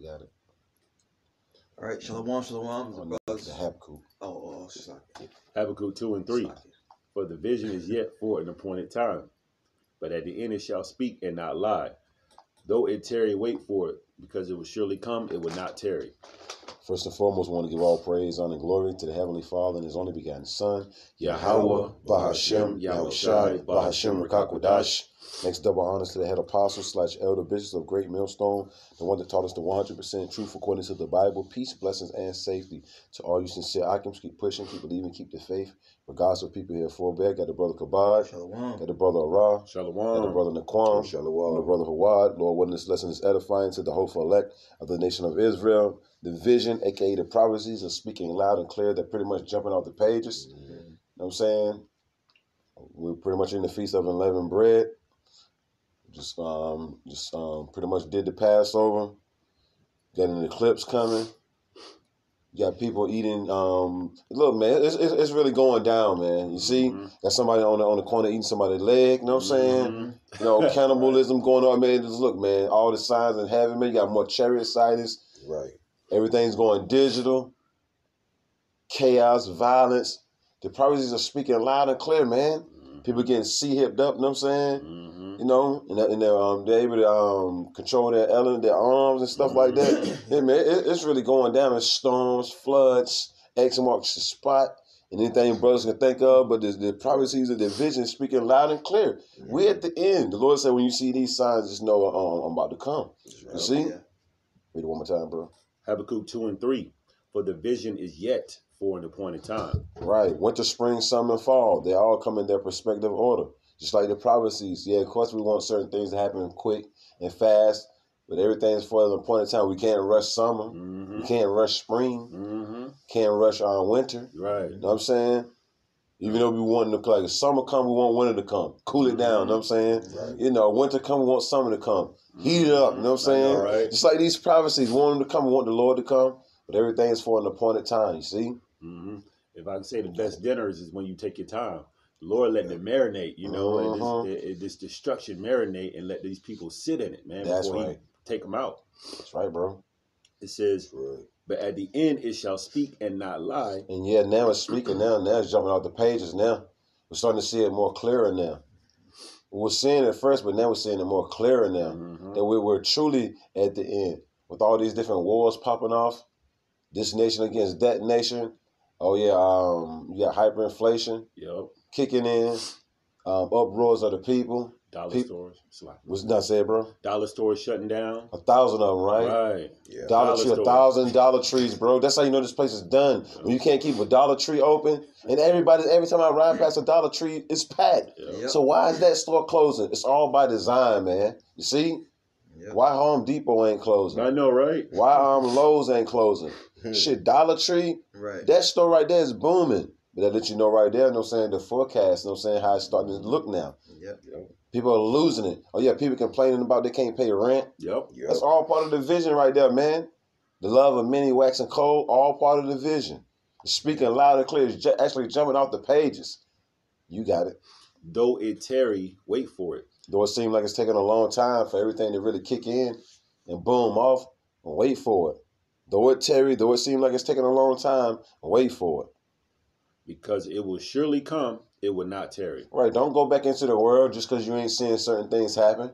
We got it. All right, Shalom, Shalom, On the the, brothers. the Habakkuk. Oh, oh, oh Slack. Habakkuk 2 and 3. Slack. For the vision is yet for an appointed time, but at the end it shall speak and not lie. Though it tarry, wait for it, because it will surely come, it will not tarry. First and foremost, we want to give all praise, honor, and glory to the Heavenly Father and His only begotten Son, Yahweh, Yahweh, Bahashem, Yahweh Shai, Shai, Bahashem, Rakakwadash. Next double honors to the head apostle slash elder bishops of Great Millstone, the one that taught us the 100% truth according to the Bible. Peace, blessings, and safety to all you sincere Akims. Keep pushing, keep believing, keep the faith. Regardless of people here for bear. Got the brother Kabad, Shalom. got the brother Ara, got the Shalom. brother Naquan, and the Shalom. brother Hawad. Lord, when this lesson is edifying to the hopeful elect of the nation of Israel, the vision, aka the prophecies, are speaking loud and clear. They're pretty much jumping off the pages. You know what I'm saying? We're pretty much in the feast of unleavened bread. Just um just um pretty much did the Passover. Got an eclipse coming. You got people eating um look man, it's, it's, it's really going down, man. You see? Mhm. Got somebody on the on the corner eating somebody's leg, you know what I'm saying? Mhm. You know, cannibalism going on, man. Just look, man, all the signs in heaven, man. You got more chariot sightings. Right. Everything's going digital. Chaos, violence. The prophecies are speaking loud and clear, man. People getting sea hipped up, you know what I'm saying? Mhm. You know, and, and they're, um, they're able to um, control their element, their arms and stuff like that. Yeah, man, it, it's really going down. It's storms, floods, X marks the spot, and anything brothers can think of. But the, the prophecies of the vision speaking loud and clear. We're at the end. The Lord said, when you see these signs, just know um, I'm about to come. You see? Yeah. Read it one more time, bro. Habakkuk 2 and 3. For the vision is yet for an appointed time. Right. Winter, spring, summer, and fall. They all come in their perspective order. Just like the prophecies. Yeah, of course we want certain things to happen quick and fast, but everything's for an appointed time. We can't rush summer. We Mm-hmm. can't rush spring. Mm-hmm. Can't rush uh, winter. Right. You know what I'm saying? Even though we want to like summer come, we want winter to come. Cool it down, you know what I'm saying? Right. You know, winter come, we want summer to come. Heat it up, you know what I'm saying? Right. Just like these prophecies, we want them to come, we want the Lord to come, but everything is for an appointed time, you see? Mm-hmm. If I can say the best dinners is when you take your time. The Lord letting it marinate, you know, and this, it, it- this destruction marinate and let these people sit in it, man, That's before right. take them out. That's right, bro. It says, Right. But at the end it shall speak and not lie. And yeah, now it's speaking now. Now it's jumping off the pages now. We're starting to see it more clearer now. We were seeing it first, but now we're seeing it more clearer now. Mhm. That we we're truly at the end. With all these different wars popping off, this nation against that nation. Oh yeah, um, you got hyperinflation Yep. kicking in, um, uproars of the people. Dollar Peop- stores. Slack. What's not said, bro? Dollar stores shutting down. A thousand of them, right? Right. Yeah. Dollar, Dollar tree, a thousand Dollar Trees, bro. That's how you know this place is done. When you can't keep a Dollar Tree open, and everybody, every time I ride past a Dollar Tree, it's packed. Yep. Yep. So why is that store closing? It's all by design, man. You see, Yep. why Home Depot ain't closing? I know, right? Why um Lowe's ain't closing? Shit, Dollar Tree, Right. that store right there is booming. But that let you know right there, you know what I'm saying, the forecast, you know what I'm saying, how it's starting to look now. Yep. People are losing it. Oh yeah, people complaining about they can't pay rent. Yep. Yep. That's all part of the vision right there, man. The love of many waxing cold, all part of the vision. Speaking loud and clear, it's actually jumping off the pages. You got it. Though it tarry, wait for it. Though it seems like it's taking a long time for everything to really kick in and boom off, wait for it. Though it tarry, though it seems like it's taking a long time, wait for it. Because it will surely come, it will not tarry. Right, don't go back into the world just because you ain't seeing certain things happen.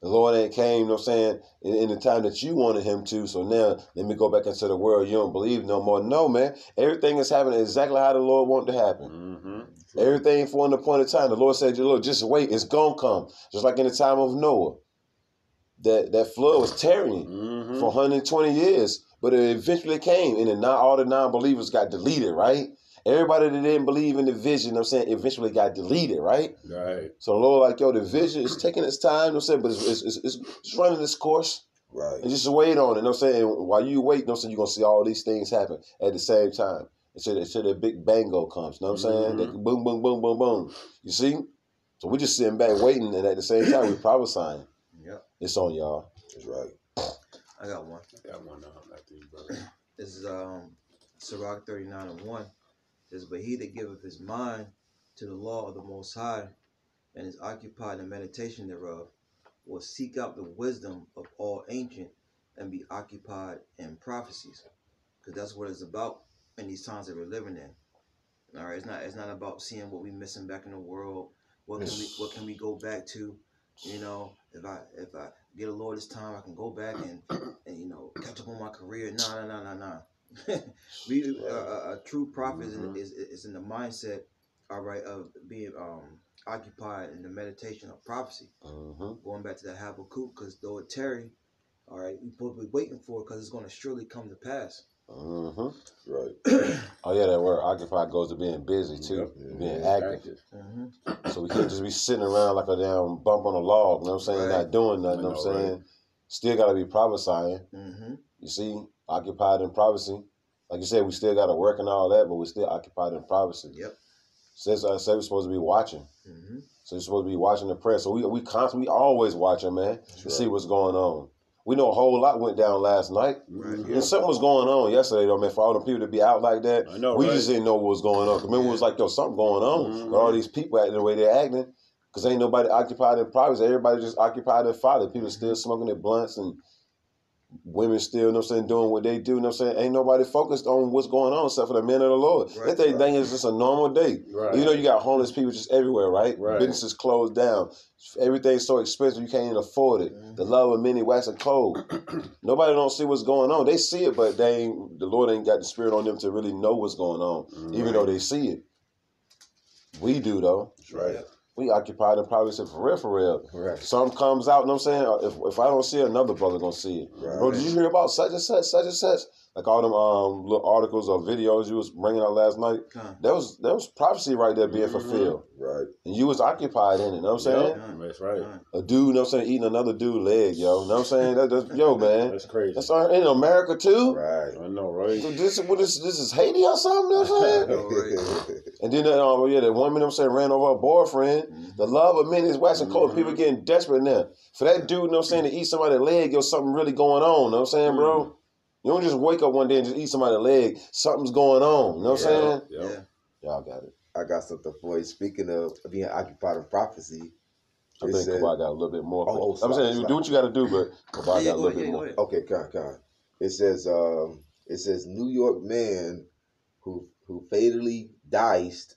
The Lord ain't came, you know what I'm saying, in, in the time that you wanted him to. So now let me go back into the world you don't believe no more. No, man. Everything is happening exactly how the Lord wanted to happen. Mm-hmm. Everything for an appointed time. The Lord said, "You look, just wait, it's gonna come. Just like in the time of Noah. That that flood was tarrying Mm-hmm. for 120 years, but it eventually came, and then not all the non-believers got deleted, right? Everybody that didn't believe in the vision, you know I'm saying, eventually got deleted, right? Right. So the Lord, like, yo, the vision is taking its time, you know what I'm saying, but it's, it's, it's, it's running its course. Right. And just wait on it, you know what I'm saying? And while you wait, you know what I'm saying, you're going to see all these things happen at the same time. Until, until the big bango comes, you know what I'm saying? Mhm. That boom, boom, boom, boom, boom. You see? So we're just sitting back waiting, and at the same time, we're prophesying. Yeah. It's on y'all. That's right. I got one. I got one um, after you, brother. This is um Sirach 39 and 1. Says, But he that giveth his mind to the law of the Most High, and is occupied in meditation thereof, will seek out the wisdom of all ancient, and be occupied in prophecies, because that's what it's about in these times that we're living in. All right, it's not it's not about seeing what we're missing back in the world. What can we what can we go back to? You know, if I if I get a Lord this time, I can go back and and you know catch up on my career. No, no, no, no, no. we uh, a, a true prophet Mhm. is, is is in the mindset, all right, of being um occupied in the meditation of prophecy. hmm Going back to that Habakkuk, because though it tarry, all right, we supposed to be waiting for it because it's going to surely come to pass. hmm Right. Oh yeah, that word occupied goes to being busy too, Yep. being Yeah, active. Mm-hmm. So we can't just be sitting around like a damn bump on a log. You know what I'm saying? Right. Not doing nothing. You know I what I'm know, saying? Still got to be prophesying. Mm-hmm. You see, occupied in prophecy. Like you said, we still got to work and all that, but we're still occupied in prophecy. Yep. Says I said we're supposed to be watching. Mm-hmm. So you're supposed to be watching the press. So we we constantly, we always watching, man, to see what's going on. We know a whole lot went down last night. Right. And something was going on yesterday, though, man. For all the people to be out like that, I know, we right? just didn't know what was going on. 'Cause Remember, it was like, yo, something going on. Mhm. With all these people acting the way they're acting. Because ain't nobody occupied in prophecy. Everybody just occupied in father. People still smoking their blunts and women still, you know what I'm saying, doing what they do. You know what I'm saying? Ain't nobody focused on what's going on except for the men of the Lord. Right, They right. think it's just a normal day. Right. You know, you got homeless people just everywhere, right? Right. Businesses closed down. Everything's so expensive you can't even afford it. Mhm. The love of many waxing cold. Nobody don't see what's going on. They see it, but they ain't, the Lord ain't got the spirit on them to really know what's going on, even though they see it. We do though. That's right. We occupied and probably said for real, for real. Right. Some comes out, you know what I'm saying? If, if I don't see it, another brother gonna see it. Right. Bro, did you hear about such and such, such and such? Like all them um little articles or videos you was bringing out last night. Con. That was that was prophecy right there being Mhm. fulfilled, Right. and you was occupied in it. You know what I'm saying? Yep. That's right. A dude, you know what I'm saying, eating another dude leg, yo. You know what I'm saying? That, that's, yo, man, That's crazy. that's our, in America too. Right. I know, right? So this what this this is Haiti or something, you know what I'm saying? And then that, um, yeah, the woman, you know I'm saying, ran over her boyfriend. The love of men is waxing cold. Mhm. People getting desperate now. For that dude, you know what I'm saying, to eat somebody's leg, yo, something really going on. You know what I'm saying, bro? You don't just wake up one day and just eat somebody's leg. Something's going on. You know what I'm saying? Yep. Yeah. Y'all got it. I got something for you. Speaking of being occupied in prophecy, I think said- Kabak got a little bit more. Oh, oh, I'm sorry, saying, you do what you got to do, but Kabak Yeah, got a little ahead, bit go more. ahead. okay, con, con. It says, um, it says New York man who who fatally diced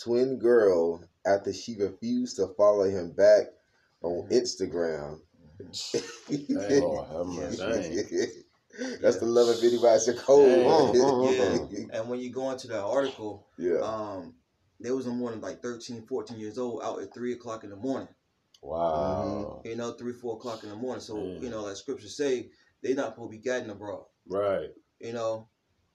twin girl after she refused to follow him back on Instagram. Dang. Lord That's the love of anybody. It's a cold. Mm, And when you go into that article, yeah. um, they was a morning like 13, 14 years old out at three o'clock in the morning. Wow. You know, three, four o'clock in the morning. So, Mm. you know, like scripture say, they not supposed to be guiding abroad. Right. You know,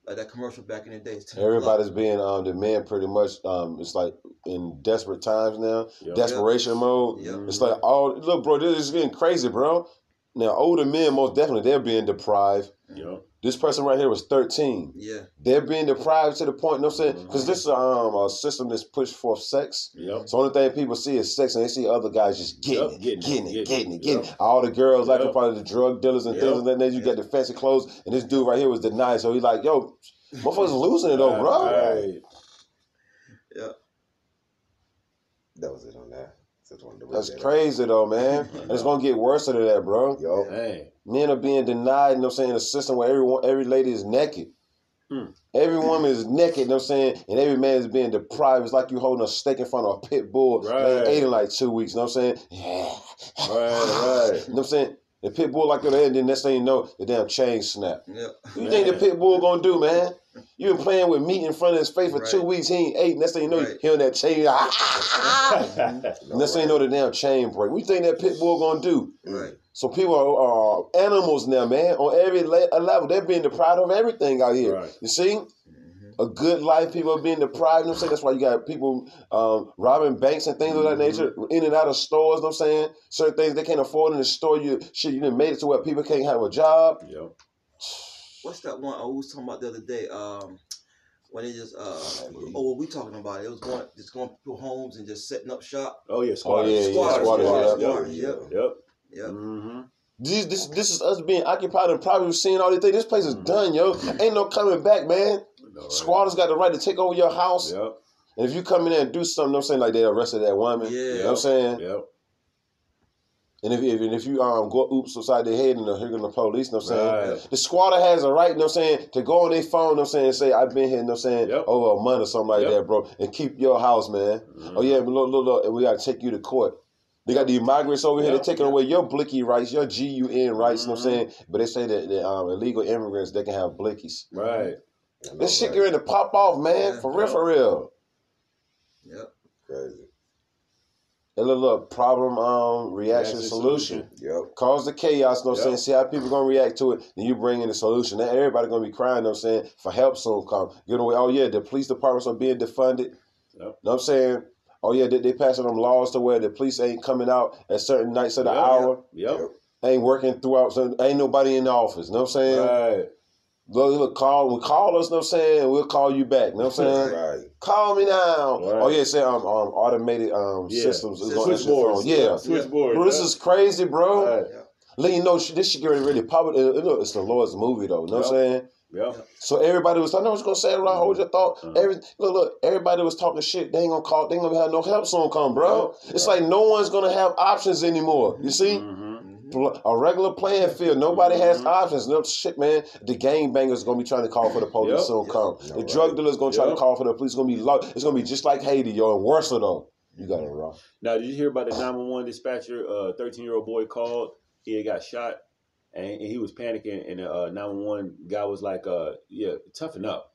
like that commercial back in the day. It's 10 Everybody's o'clock. being um the man pretty much um it's like in desperate times now, Yep. desperation mode. Yep. It's like all look, bro, this is getting crazy, bro. Now older men most definitely they're being deprived. Yep. This person right here was 13. Yeah. They're being deprived to the point, you know what I'm saying? Because this is um a system that's pushed forth sex. Yep. So only thing people see is sex, and they see other guys just getting Yep, it, getting getting, it, it, getting getting it, it, getting yep. it. All the girls like Yep. are probably the drug dealers and Yep. things, and then you get the fancy clothes, and this dude right here was denied. So he's like, "Yo, motherfuckers losing it though, bro." Right. That was it on that. Just wanted That's that crazy though, man. And it's gonna get worse than that, bro. Yo. Dang. Men are being denied, you know what I'm saying, in a system where everyone every lady is naked. Hmm. Every woman is naked, you know what I'm saying? And every man is being deprived. It's like you holding a steak in front of a pit bull. They ain't Right. ate in like two weeks, you know what I'm saying? Yeah. Right, right. You know what I'm saying? The pit bull like your head, then next thing you know, the damn chain snap. Yep. You think the Man. pit bull gonna do, man? You been playing with meat in front of his face for Right. two weeks, he ain't ate. Next thing you know, Right. hearing that chain. Mm-hmm. Next thing you know, the damn chain break. What you think that pit bull gonna do? Right. So people are, are animals now, man. On every level, they're being deprived of everything out here. Right. You see. A good life, people are being deprived. You know I'm saying? That's why you got people um, robbing banks and things of that nature, in and out of stores. You know I'm saying? Certain things they can't afford in the store. You shit, you done made it to where people can't have a job. Yep. What's that one I was talking about the other day? Um, when they just uh, oh, what we talking about? It was going just going to homes and just setting up shop. Oh yeah, squatters. yeah, yeah, squatters, squatters, squatters. Squatters, Yep. Yep. Yep. Yep. Mm-hmm. This, this, this is us being occupied and probably seeing all these things. This place is Mhm. done, yo. Ain't no coming back, man. Squatters got the right to take over your house. Yep. And if you come in there and do something, you know I'm saying, like they arrested that woman. Yeah. You know what I'm saying? Yep. And if, if and if you um go oops upside their head and they're hearing the police, you know what I'm saying? Right. The squatter has a right, you know what I'm saying, to go on their phone, you know what I'm saying, and say, I've been here, you know what I'm saying, Yep. over a month or something like Yep. that, bro, and keep your house, man. Mm-hmm. Oh, yeah, look, look, look, and we got to take you to court. They got the migrants over here, Yep. they're taking away your blicky rights, your GUN rights, you know what I'm Mhm. saying? But they say that, that um, illegal immigrants, they can have blickies. Right. Know, This shit getting to pop off, man, Yeah. for real, for real. Yep. Crazy. A little, problem, um, reaction, Reaction, solution. Yep. Cause the chaos, you know what I'm Yep. saying? See how people gonna react to it, then you bring in the solution. Then everybody gonna be crying, you know what I'm saying, for help soon come. Get away. Oh yeah, the police departments are being defunded. Yep. Know what I'm saying? Oh yeah, they, they passing them laws to where the police ain't coming out at certain nights of the Yep. hour, Yep. Yep. ain't working throughout, so ain't nobody in the office. you Know what I'm saying? Right. Look, look, call, we call us. Know what I'm saying? We'll call you back. you Know what I'm saying? Right. Call me now. Right. Oh yeah, say um, um automated um Yeah. systems is gonna answer Switchboards. Yeah. Switchboard. Bro, this is crazy, bro. Right. Let you know sh- this shit getting really popular. It- it- It's the Lord's movie though. You know what I'm saying? Yep. So everybody was. I know what you gonna say. Right? Hold your thought. Uh-huh. Every look, look. Everybody was talking shit. They ain't gonna call. They ain't gonna have no help soon come, bro. It's like no one's gonna have options anymore. You see? Mhm. Pl- A regular playing field. Nobody has Mhm. options. No shit, man. The gang bangers gonna be trying to call for the police Yep. soon Yep. come. No, the right. drug dealers gonna try to call for the police. It's gonna be low. It's gonna be just like Haiti, yo, and worse though. You got it wrong. Now, did you hear about the 911 dispatcher? Uh, 13 year old boy called. He had got shot, and, and he was panicking. And the uh, 911 guy was like, uh, "Yeah, toughen up.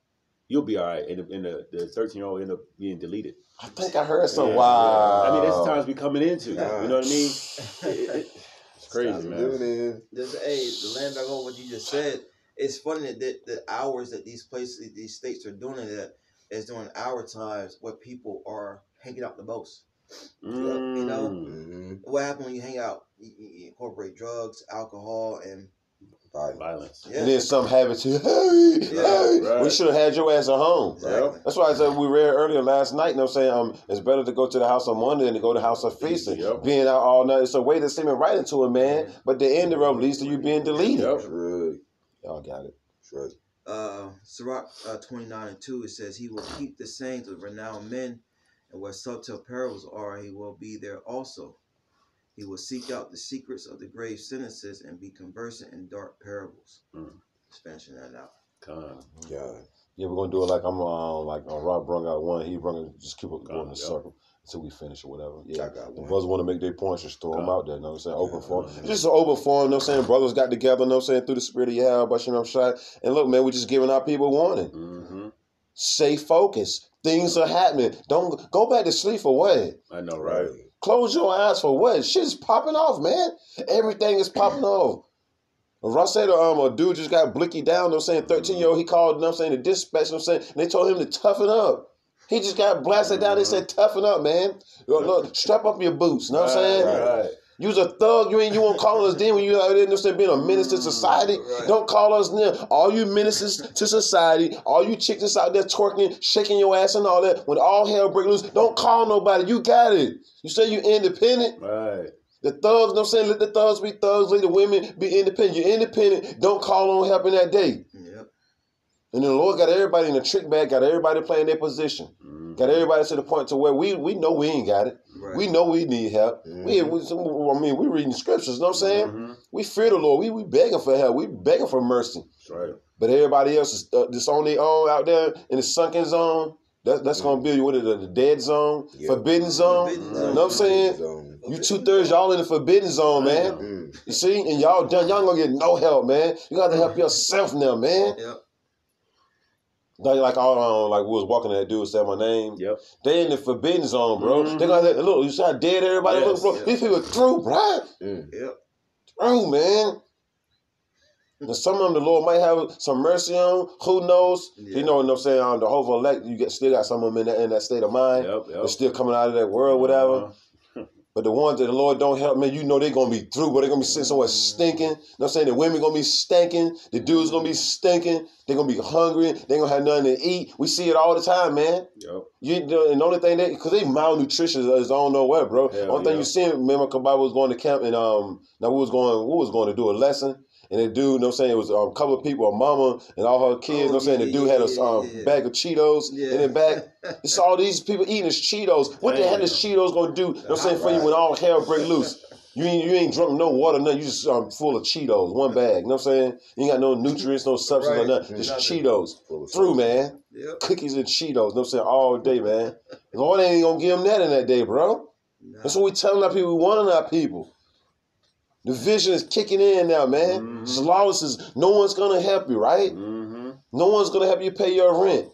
You'll be all right." And the, and the, the 13 year old ended up being deleted. I think I heard some. Yeah, wow. I mean, that's the times we coming into. Yeah. You know what I mean? It- it- it's crazy, Times we're man. living in. Just hey, the land back over what you just said. It's funny that the, the hours that these places, these states are doing it at is during our times where people are hanging out the most. Mm. know? Mm-hmm. What happens when you hang out? You, you you incorporate drugs, alcohol, and Violence. Violence. yeah, And then some have it too. Hey, Yeah, hey. right. We should have had your ass at home. exactly. That's why I said we read earlier last night. You know what I'm saying? Um, it's better to go to the house on Monday than to go to the house of feasting. Yep. Being out all night. It's a way to seem right into it, man. But the end of it leads to you being deleted. Yep. True. Y'all got it. True. uh, Sirach uh, 29 and 2, it says, He will keep the sayings of renowned men, and where subtle perils are, he will be there also. He will seek out the secrets of the grave sentences and be conversant in dark parables. Mm. Just finishing that out. Con. Yeah. Yeah, we're gonna do it like I'm uh, like uh, Rob brung out one. He brung it. Just keep it going in a Yeah. circle until we finish or whatever. Yeah. I got The one. brothers want to make their points, just throw them out there. You know what I'm saying? Open Yeah. forum. It's just an open forum. You know what I'm saying? Brothers got together. You know what I'm saying? Through the spirit of Yahweh, but you know what I'm saying? And look, man, we just giving our people warning. hmm Stay focused. Things are happening. Don't go back to sleep away. I know, right? Close your eyes for what? Shit's popping off, man. Everything is popping off. Russ said um, a dude just got blicky down, I'm saying? 13 year old, he called, you know I'm saying, the dispatch, you I'm saying? They told him to toughen up. He just got blasted down. They said, toughen up, man. Look, look, strap up your boots, you know what I'm saying? Right. right. You was a thug. You ain't. You won't call us then when you out there, you know what I'm saying, being a menace to society. Right. Don't call us then. All you menaces to society, all you chicks that's out there twerking, shaking your ass and all that. When all hell break loose, don't call nobody. You got it. You say you independent. Right. The thugs, you know I'm saying? Let the thugs be thugs. Let the women be independent. You're independent. Don't call on help in that day. Yep. And then the Lord got everybody in the trick bag, got everybody playing their position. Mhm. Got everybody to the point to where we we know we ain't got it. Right. We know we need help. We, Mhm. we, some- I mean, we reading scriptures, you know what I'm saying? Mhm. We fear the Lord. We we begging for help. We begging for mercy. That's right. But everybody else is uh, just on their own out there in the sunken zone. That, that's gonna be what is it, the dead zone, Yeah. forbidden zone. Forbidden You know what I'm saying? Zone. You two thirds y'all in the forbidden zone, man. Mm. You see, and y'all done. Y'all gonna get no help, man. You got to help yourself now, man. Yep. Like, like all um, like we was walking, that dude said my name. Yep. They in the forbidden zone, bro. Mhm. They gonna say, look. You see how dead everybody Yes, look, bro. yeah. These people through, bro. Mm. Yep. Through, man. And some of them the Lord might have some mercy on. Who knows? Yeah. You know what I'm saying? On the whole elect, you get still got some of them in that, in that state of mind. Yep. Yep. They're still coming out of that world, whatever. Uh-huh. But the ones that the Lord don't help, man, you know they're gonna be through, but they're gonna be sitting somewhere stinking. You know what I'm saying? The women gonna be stinking, the dudes gonna be stinking, they're gonna be hungry, they gonna have nothing to eat. We see it all the time, man. Yep. You know, and the only thing that because they malnutrition is I don't know what, bro. Hell only thing yeah. you see, remember Kababa was going to camp and um now we was going we was going to do a lesson. And the dude, you know I'm saying, it was um, a couple of people, a mama and all her kids, you know what I'm saying? The Oh, dude yeah, had a yeah, um, yeah. bag of Cheetos Yeah. in the back. It's all these people eating his Cheetos. What the hell is Cheetos gonna do? You know what I'm saying for you when all hell break loose? You ain't you ain't drunk no water, nothing. You just um, full of Cheetos, one bag. You know what I'm saying? You ain't got no nutrients, no substance or Right. nothing. Just Nothing. Cheetos. Through, man. Yep. Cookies and Cheetos. You know what I'm saying? All day, man. Lord ain't gonna give them that in that day, bro. Nah. That's what we telling our people. We wanting our people. The vision is kicking in now, man. Mhm. It's no one's gonna help you, right? Mm-hmm. No one's gonna help you pay your rent.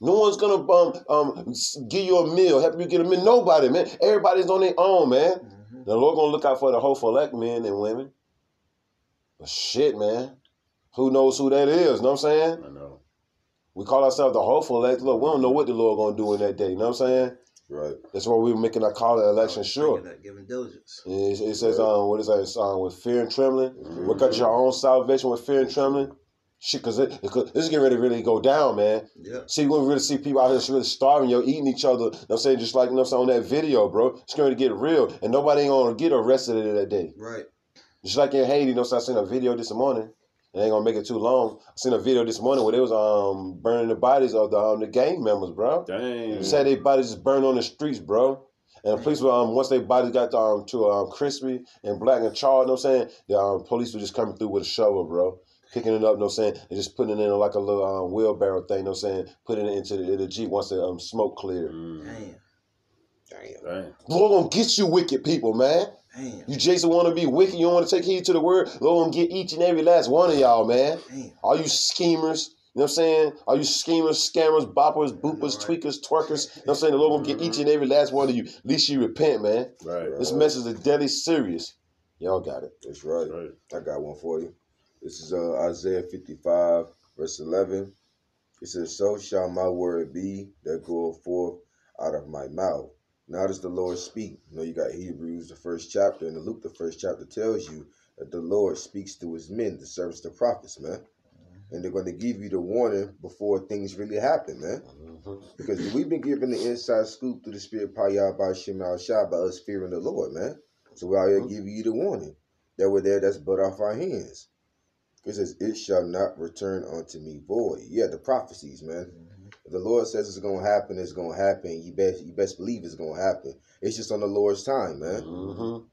No one's gonna um um give you a meal, help you get a meal. Nobody, man. Everybody's on their own, man. Mhm. The Lord gonna look out for the hopeful elect men and women. But shit, man. Who knows who that is? Know what I'm saying? I know. We call ourselves the hopeful elect. Look, we don't know what the Lord gonna do in that day. You know what I'm saying? Right. That's why we're making our call to election sure. Giving, giving diligence. It, it says, um, what is that? It's, um, with fear and trembling. Mhm. Work out your own salvation with fear and trembling. Shit, cause it, this is getting ready to really go down, man. Yep. See, gonna really see people out here really starving, yo, eating each other. You know I'm saying? Just like, you know I'm saying, on that video, bro. It's going to get real. And nobody ain't gonna get arrested in that day. Right. Just like in Haiti, you know, so I seen a video this morning. It ain't gonna make it too long. I seen a video this morning where they was um burning the bodies of the um, the gang members, bro. Dang. Said they bodies just burned on the streets, bro. And the police were um once their bodies got um to um crispy and black and charred, you know what I'm saying? The um, police were just coming through with a shovel, bro. Picking it up, you know what I'm saying? And just putting it in like a little um, wheelbarrow thing, you know what I'm saying? Putting it into the, the Jeep once the um, smoke cleared. Mm. Damn. Damn. Dang. Lord gonna get you wicked people, man. Damn. You Jason wanna be wicked, you don't wanna take heed to the word, Lord gonna get each and every last one of y'all, man. Damn. All you schemers, you know what I'm saying? All you schemers, scammers, boppers, boopers, Right. tweakers, twerkers, you know what I'm saying? The Lord gonna get each and every last one of you. At least you repent, man. Right. This message is deadly serious. Y'all got it. That's right. Right. I got one for you. This is uh, Isaiah 55, verse 11. It says, So shall my word be that goeth forth out of my mouth. Now does the Lord speak. You know, you got Hebrews, the first chapter, and the Luke, the first chapter, tells you that the Lord speaks to his men, the servants, the prophets, man. Mm-hmm. And they're going to give you the warning before things really happen, man. Mm-hmm. Because we've been given the inside scoop through the Spirit Payah by Shemal Shah by us fearing the Lord, man. So we're out here mm-hmm. giving you the warning that we're there, that's but off our hands. It says, It shall not return unto me void. Yeah, the prophecies, man. If the Lord says it's gonna happen, it's gonna happen. You best you best believe it's gonna happen. It's just on the Lord's time, man. Mm-hmm.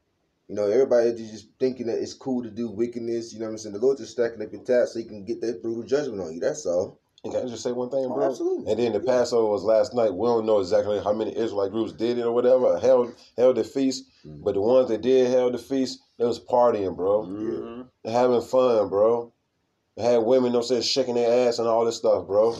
You know, everybody is just thinking that it's cool to do wickedness, you know what I'm saying? The Lord just stacking up your tats so he can get that brutal judgment on you. That's all. And can I just say one thing, Oh, bro? absolutely. And then the Passover was last night. We don't know exactly how many Israelite groups did it or whatever, held held the feast. Mhm. But the ones that did held the feast, they was partying, bro. Mm-hmm. Having fun, bro. They had women, you know saying, shaking their ass and all this stuff, bro.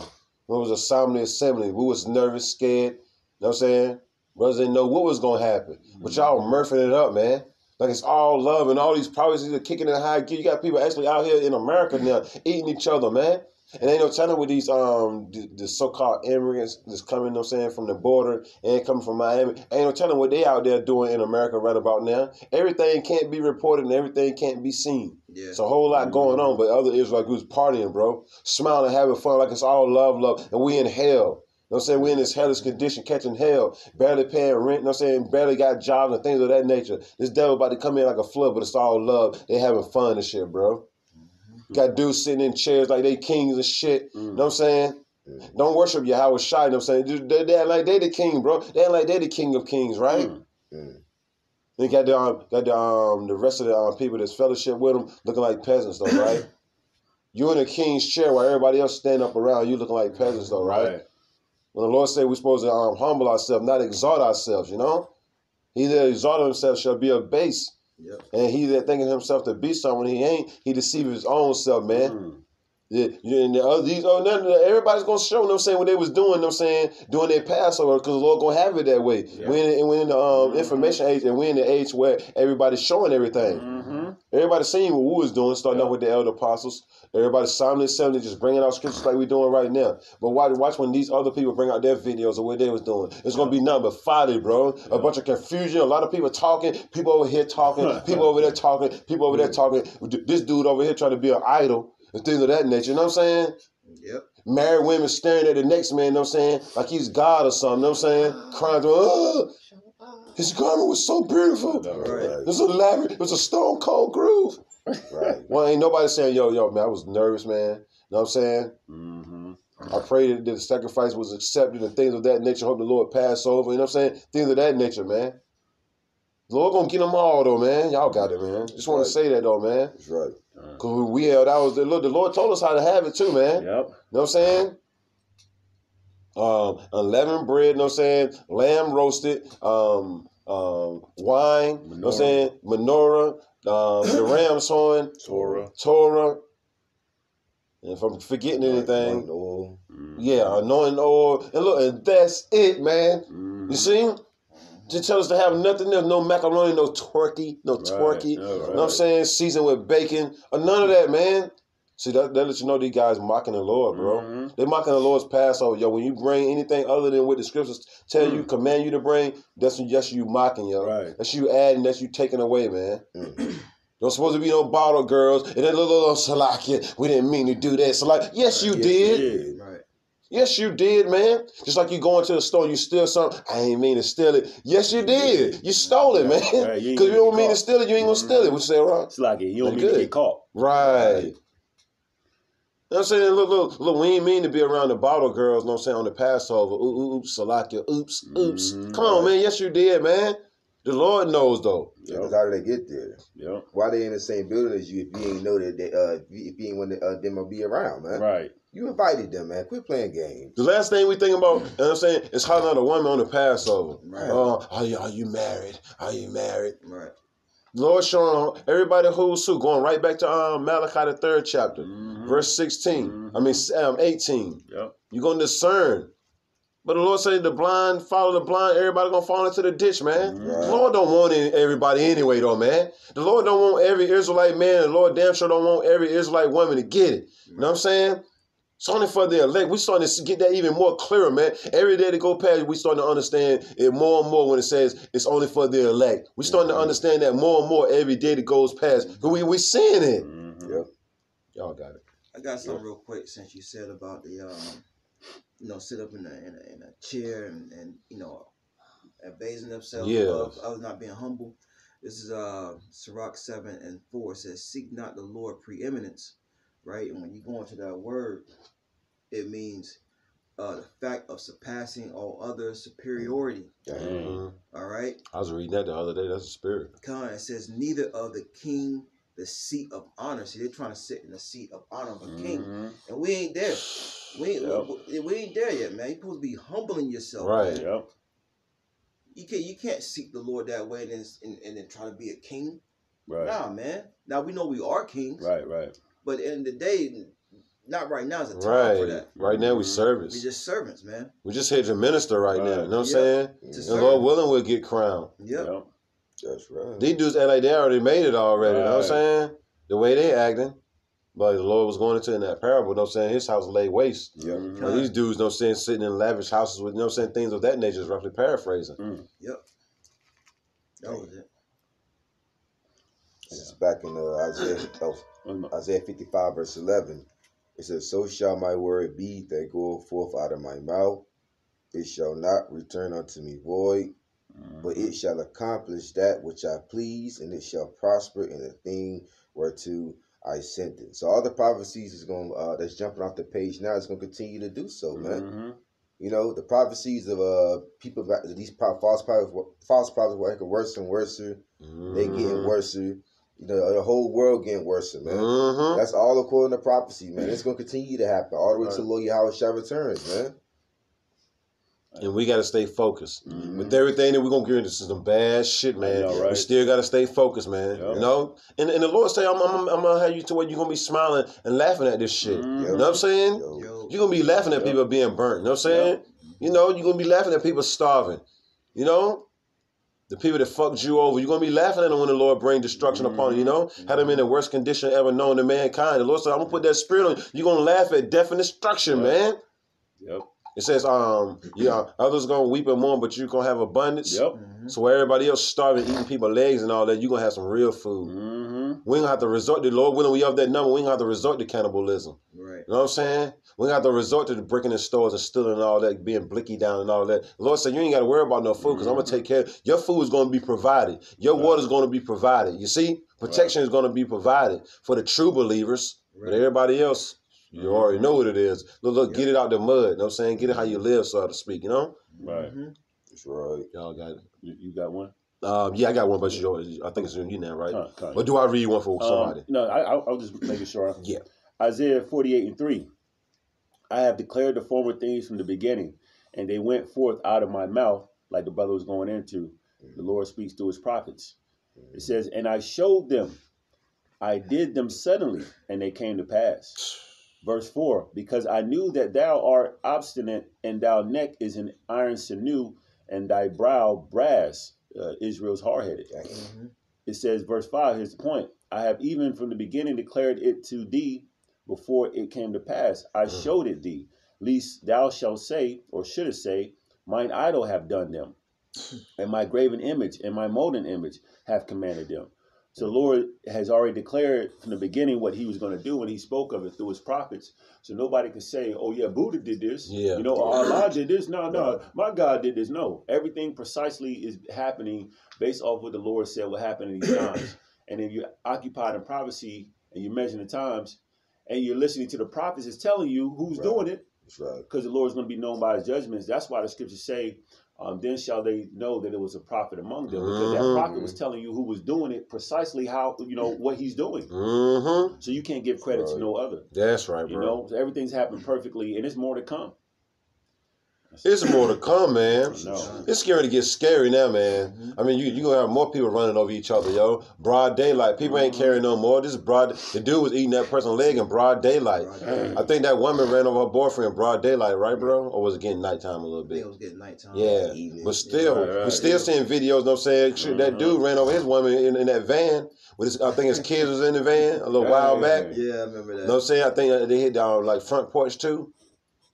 It was a solemn assembly. We was nervous, scared. You know what I'm saying? Brothers didn't know what was gonna happen. But mm-hmm. y'all murphing it up, man. Like it's all love and all these prophecies are kicking in high gear. You got people actually out here in America now eating each other, man. And ain't no telling with these um the, the so-called immigrants that's coming, you know what I'm saying, from the border and coming from Miami. Ain't no telling what they out there doing in America right about now. Everything can't be reported and everything can't be seen. Yeah. It's a whole lot going on, but other Israelite groups partying, bro. Smiling, having fun like it's all love, love. And we in hell. You know what I'm saying? We in this hellish condition, catching hell, barely paying rent, you know what I'm saying? Barely got jobs and things of that nature. This devil about to come in like a flood, but it's all love. They having fun and shit, bro. Got dudes sitting in chairs like they kings and shit. You know what I'm saying? Mhm. Don't worship Yahweh Shai, you know what I'm saying? They, they act like they the king, bro. They act like they the king of kings, right? Mm. Mm. Then got the um, got the um the rest of the um, people that's fellowship with them looking like peasants though, right? you in a king's chair while everybody else stand up around you looking like peasants though, right? When the Lord said we're supposed to um, humble ourselves, not exalt ourselves, you know? He that exalt himself shall be abased. Yep. And he that thinketh himself to be someone he ain't, he deceive his own self, man. Mm. Yeah, and the other, these, oh, none everybody's gonna show. You know what I'm saying what they was doing. You know what I'm saying doing their Passover because the Lord gonna have it that way. Yeah. We're in, we're in the um, Mhm. information age, and we're in the age where everybody's showing everything. Mm-hmm. Mm-hmm. Everybody seen what we was doing, starting Yeah. off with the elder apostles. Everybody solemnly assembly, just bringing out scriptures like we're doing right now. But watch, watch when these other people bring out their videos of what they was doing. It's gonna be nothing but folly, bro. A bunch of confusion. A lot of people talking. People over here talking. people over there talking. People over there talking. This dude over here trying to be an idol and things of that nature. You know what I'm saying? Yep. Married women staring at the next man. You know what I'm saying? Like he's God or something. You know what I'm saying? Crying, oh, his garment was so beautiful. Right. It's a elaborate. It was a stone cold groove. Right. Well, ain't nobody saying, yo, yo, man, I was nervous, man. You know what I'm saying? Mm-hmm. I pray that the sacrifice was accepted and things of that nature. Hope the Lord pass over. You know what I'm saying? Things of that nature, man. The Lord gonna get them all though, man. Y'all got it, man. Just want Right. to say that though, man. That's right. Cause we held that was the Lord. The Lord told us how to have it too, man. Yep. You know what I'm saying? Um, unleavened bread, you know what I'm saying? Lamb roasted, um, um, wine, you know what I'm saying? Menorah, um, the ram's horn, Torah. Torah. And if I'm forgetting anything, Anointing oil. Yeah, anointing oil. And look, and that's it, man. Mhm. You see? Just tell us to have nothing else, no macaroni, no turkey, no Right. turkey. Yeah, You know what I'm saying? Seasoned with bacon. Or none of that, man. See, that, that lets you know these guys mocking the Lord, bro. Mhm. They mocking the Lord's Passover. Yo, when you bring anything other than what the scriptures tell you, command you to bring, that's that's you mocking, yo. Right. That's you adding, that's you taking away, man. Mm. Don't supposed to be no bottle girls and that little, little Salakia. We didn't mean to do that. So like, yes, you Yes, did. you did. Right. Yes, you did, man. Just like you go into the store and you steal something. I ain't mean to steal it. Yes, you did. You stole it, man. Because right. You you don't mean to steal it, you ain't gonna steal it. What you say, Ron? It's like it. You don't mean to get caught. Right. You know what I'm saying? Look, look, look, we ain't mean to be around the bottle girls, you know what I'm saying, on the Passover. Ooh, ooh, oops, Salakia, oops, oops. Mhm. Come on, man. Yes, you did, man. The Lord knows, though. Yeah, that's how did they get there? Yep. Why they in the same building as you if you ain't know that they uh if you, ain't want to, uh, them to be around, man? Right. You invited them, man. Quit playing games. The last thing we think about, you know what I'm saying, is hollering at a woman on the Passover. Right. Uh, are, you, are you married? Are you married? Right. The Lord showing everybody who's who, going right back to um, Malachi, the third chapter, Mhm. verse 16. Mhm. I mean, um, 18. Yep. You're going to discern. But the Lord said the blind follow the blind, everybody going to fall into the ditch, man. Mhm. The Lord don't want everybody anyway, though, man. The Lord don't want every Israelite man, the Lord damn sure don't want every Israelite woman to get it. You know what I'm saying? It's only for the elect. We starting to get that even more clearer, man. Every day to go past, we starting to understand it more and more when it says it's only for the elect. We starting to understand that more and more every day that goes past. 'Cause we we seeing it. Mhm. Yep. Y'all got it. I got something real quick since you said about the um, you know, sit up in a in a, in a chair and, and you know, abasing themselves Yeah. above others not being humble. This is uh Sirach seven and four It says, "Seek not the Lord preeminence," right? And when you go into that word, it means uh, the fact of surpassing all other superiority. All right. I was reading that the other day. That's the spirit. Con, it says, "Neither of the king the seat of honor." See, they're trying to sit in the seat of honor of a king. Mhm. And we ain't there. We ain't, Yep. we, we ain't there yet, man. You're supposed to be humbling yourself. Right. man. Yep. You can't you can't seek the Lord that way and then, and, and then try to be a king. Right. Nah, man. Now we know we are kings, Right. Right. But in the day, not right now is the time for Right. that. Right now we Mhm. service. We just servants, man. We just here to minister right, now. You know what I'm Yep. saying? To And. Lord willing, we'll get crowned. Yep. Yep. That's right. These dudes act like they already made it already. You know what I'm saying? The way they acting. But the Lord was going into in that parable, you know what I'm saying? His house lay waste. Yep. But these dudes, you know what I'm saying, sitting in lavish houses with, you know what I'm saying, things of that nature is roughly paraphrasing. Yep. That was it. This is back in uh, Isaiah oh, Isaiah 55 verse 11. It says, So shall my word be that goeth forth out of my mouth. It shall not return unto me void, but it shall accomplish that which I please, and it shall prosper in the thing whereto I sent it. So all the prophecies is going uh, that's jumping off the page now is going to continue to do so, man. Mhm. You know the prophecies of uh people these false prophets, false prophets were getting worse and worse. They getting Mhm. worse. You know the whole world getting worse, man. Mhm. That's all according to prophecy, man. It's gonna continue to happen all the way Right. to Lord Yahweh shall returns, man. And we got to stay focused. Mhm. With everything that we're going to get into some bad shit, man. know, right? We still got to stay focused, man. Yeah. You know? And, and the Lord say, I'm, I'm, I'm going to have you to where you're going to be smiling and laughing at this shit. Mhm. You know what I'm saying? Yo, Yo. You're going to be laughing at Yeah. people being burnt. You know what I'm saying? You know, you're going to be laughing at people starving. You know? The people that fucked you over, you're going to be laughing at them when the Lord bring destruction upon you, you know? Mm-hmm. Had them in the worst condition ever known to mankind. The Lord said, I'm going to put that spirit on you. You're going to laugh at death and destruction, Right. man. Yep. It says, um, yeah, others gonna weep and mourn, but you're gonna have abundance. Yep. Mhm. So where everybody else starving, eating people legs and all that, you're gonna have some real food. Mm-hmm. We ain't gonna have to resort to Lord willing we have that number. We ain't gonna have to resort to cannibalism. Right. You know what I'm saying? We ain't gonna have to resort to the breaking the stores and stealing and all that, being blicky down and all that. The Lord said you ain't gotta worry about no food because I'm gonna take care. Your food is gonna be provided. Your Right. water is gonna be provided. You see, protection is gonna be provided for the true believers. But everybody else, you already know what it is. Look, look, Yep. get it out the mud. You know what I'm saying? Get it how you live, so to speak. You know? Right. Mhm. That's right. Y'all got it. You, you got one? Um, yeah, I got one, but it's yours. I think it's in you now, right? Con- con. But do I read one for somebody? Um, no, I, I, I was just making sure. Yeah. Isaiah 48 and 3. I have declared the former things from the beginning, and they went forth out of my mouth, like the brother was going into. The Lord speaks through his prophets. It says, And I showed them, I did them suddenly, and they came to pass. Verse 4 Because I knew that thou art obstinate, and thy neck is an iron sinew, and thy brow brass, uh, Israel's hard headed. Mhm. It says, verse 5, here's the point. I have even from the beginning declared it to thee before it came to pass. I Mhm. showed it thee, lest thou shalt say, or shouldest say, Mine idol have done them, and my graven image and my molten image have commanded them. So the Lord has already declared from the beginning what he was going to do, and he spoke of it through his prophets. So nobody can say, oh, yeah, Buddha did this. Yeah. You know, Allah did this. No, no, my God did this. No, everything precisely is happening based off what the Lord said will happen in these times. and if you're occupied in prophecy and you're measuring the times and you're listening to the prophets, it's telling you who's Right. doing it That's right. because the Lord is going to be known by his judgments. That's why the scriptures say, um, then shall they know that it was a prophet among them. Because that Mhm. prophet was telling you who was doing it precisely how, you know, what he's doing. Mm-hmm. So you can't give credit to no other. That's right, You bro. know, so everything's happened perfectly and it's more to come. It's more to come, man. It's scary to get scary now, man. Mm-hmm. I mean, you you gonna have more people running over each other, yo. Broad daylight. People ain't mm-hmm. caring no more. This broad. The dude was eating that person's leg in broad daylight. Right. I think that woman ran over her boyfriend in broad daylight, right, bro? Or was it getting nighttime a little bit? it was getting nighttime. Yeah, Evening. but still, Right, right. we're still seeing videos. No saying Shit, that mm-hmm. dude ran over his woman in, in that van. With his, I think his kids was in the van a little while back. Yeah, I remember that. You know what I'm saying? I think they hit down like front porch too,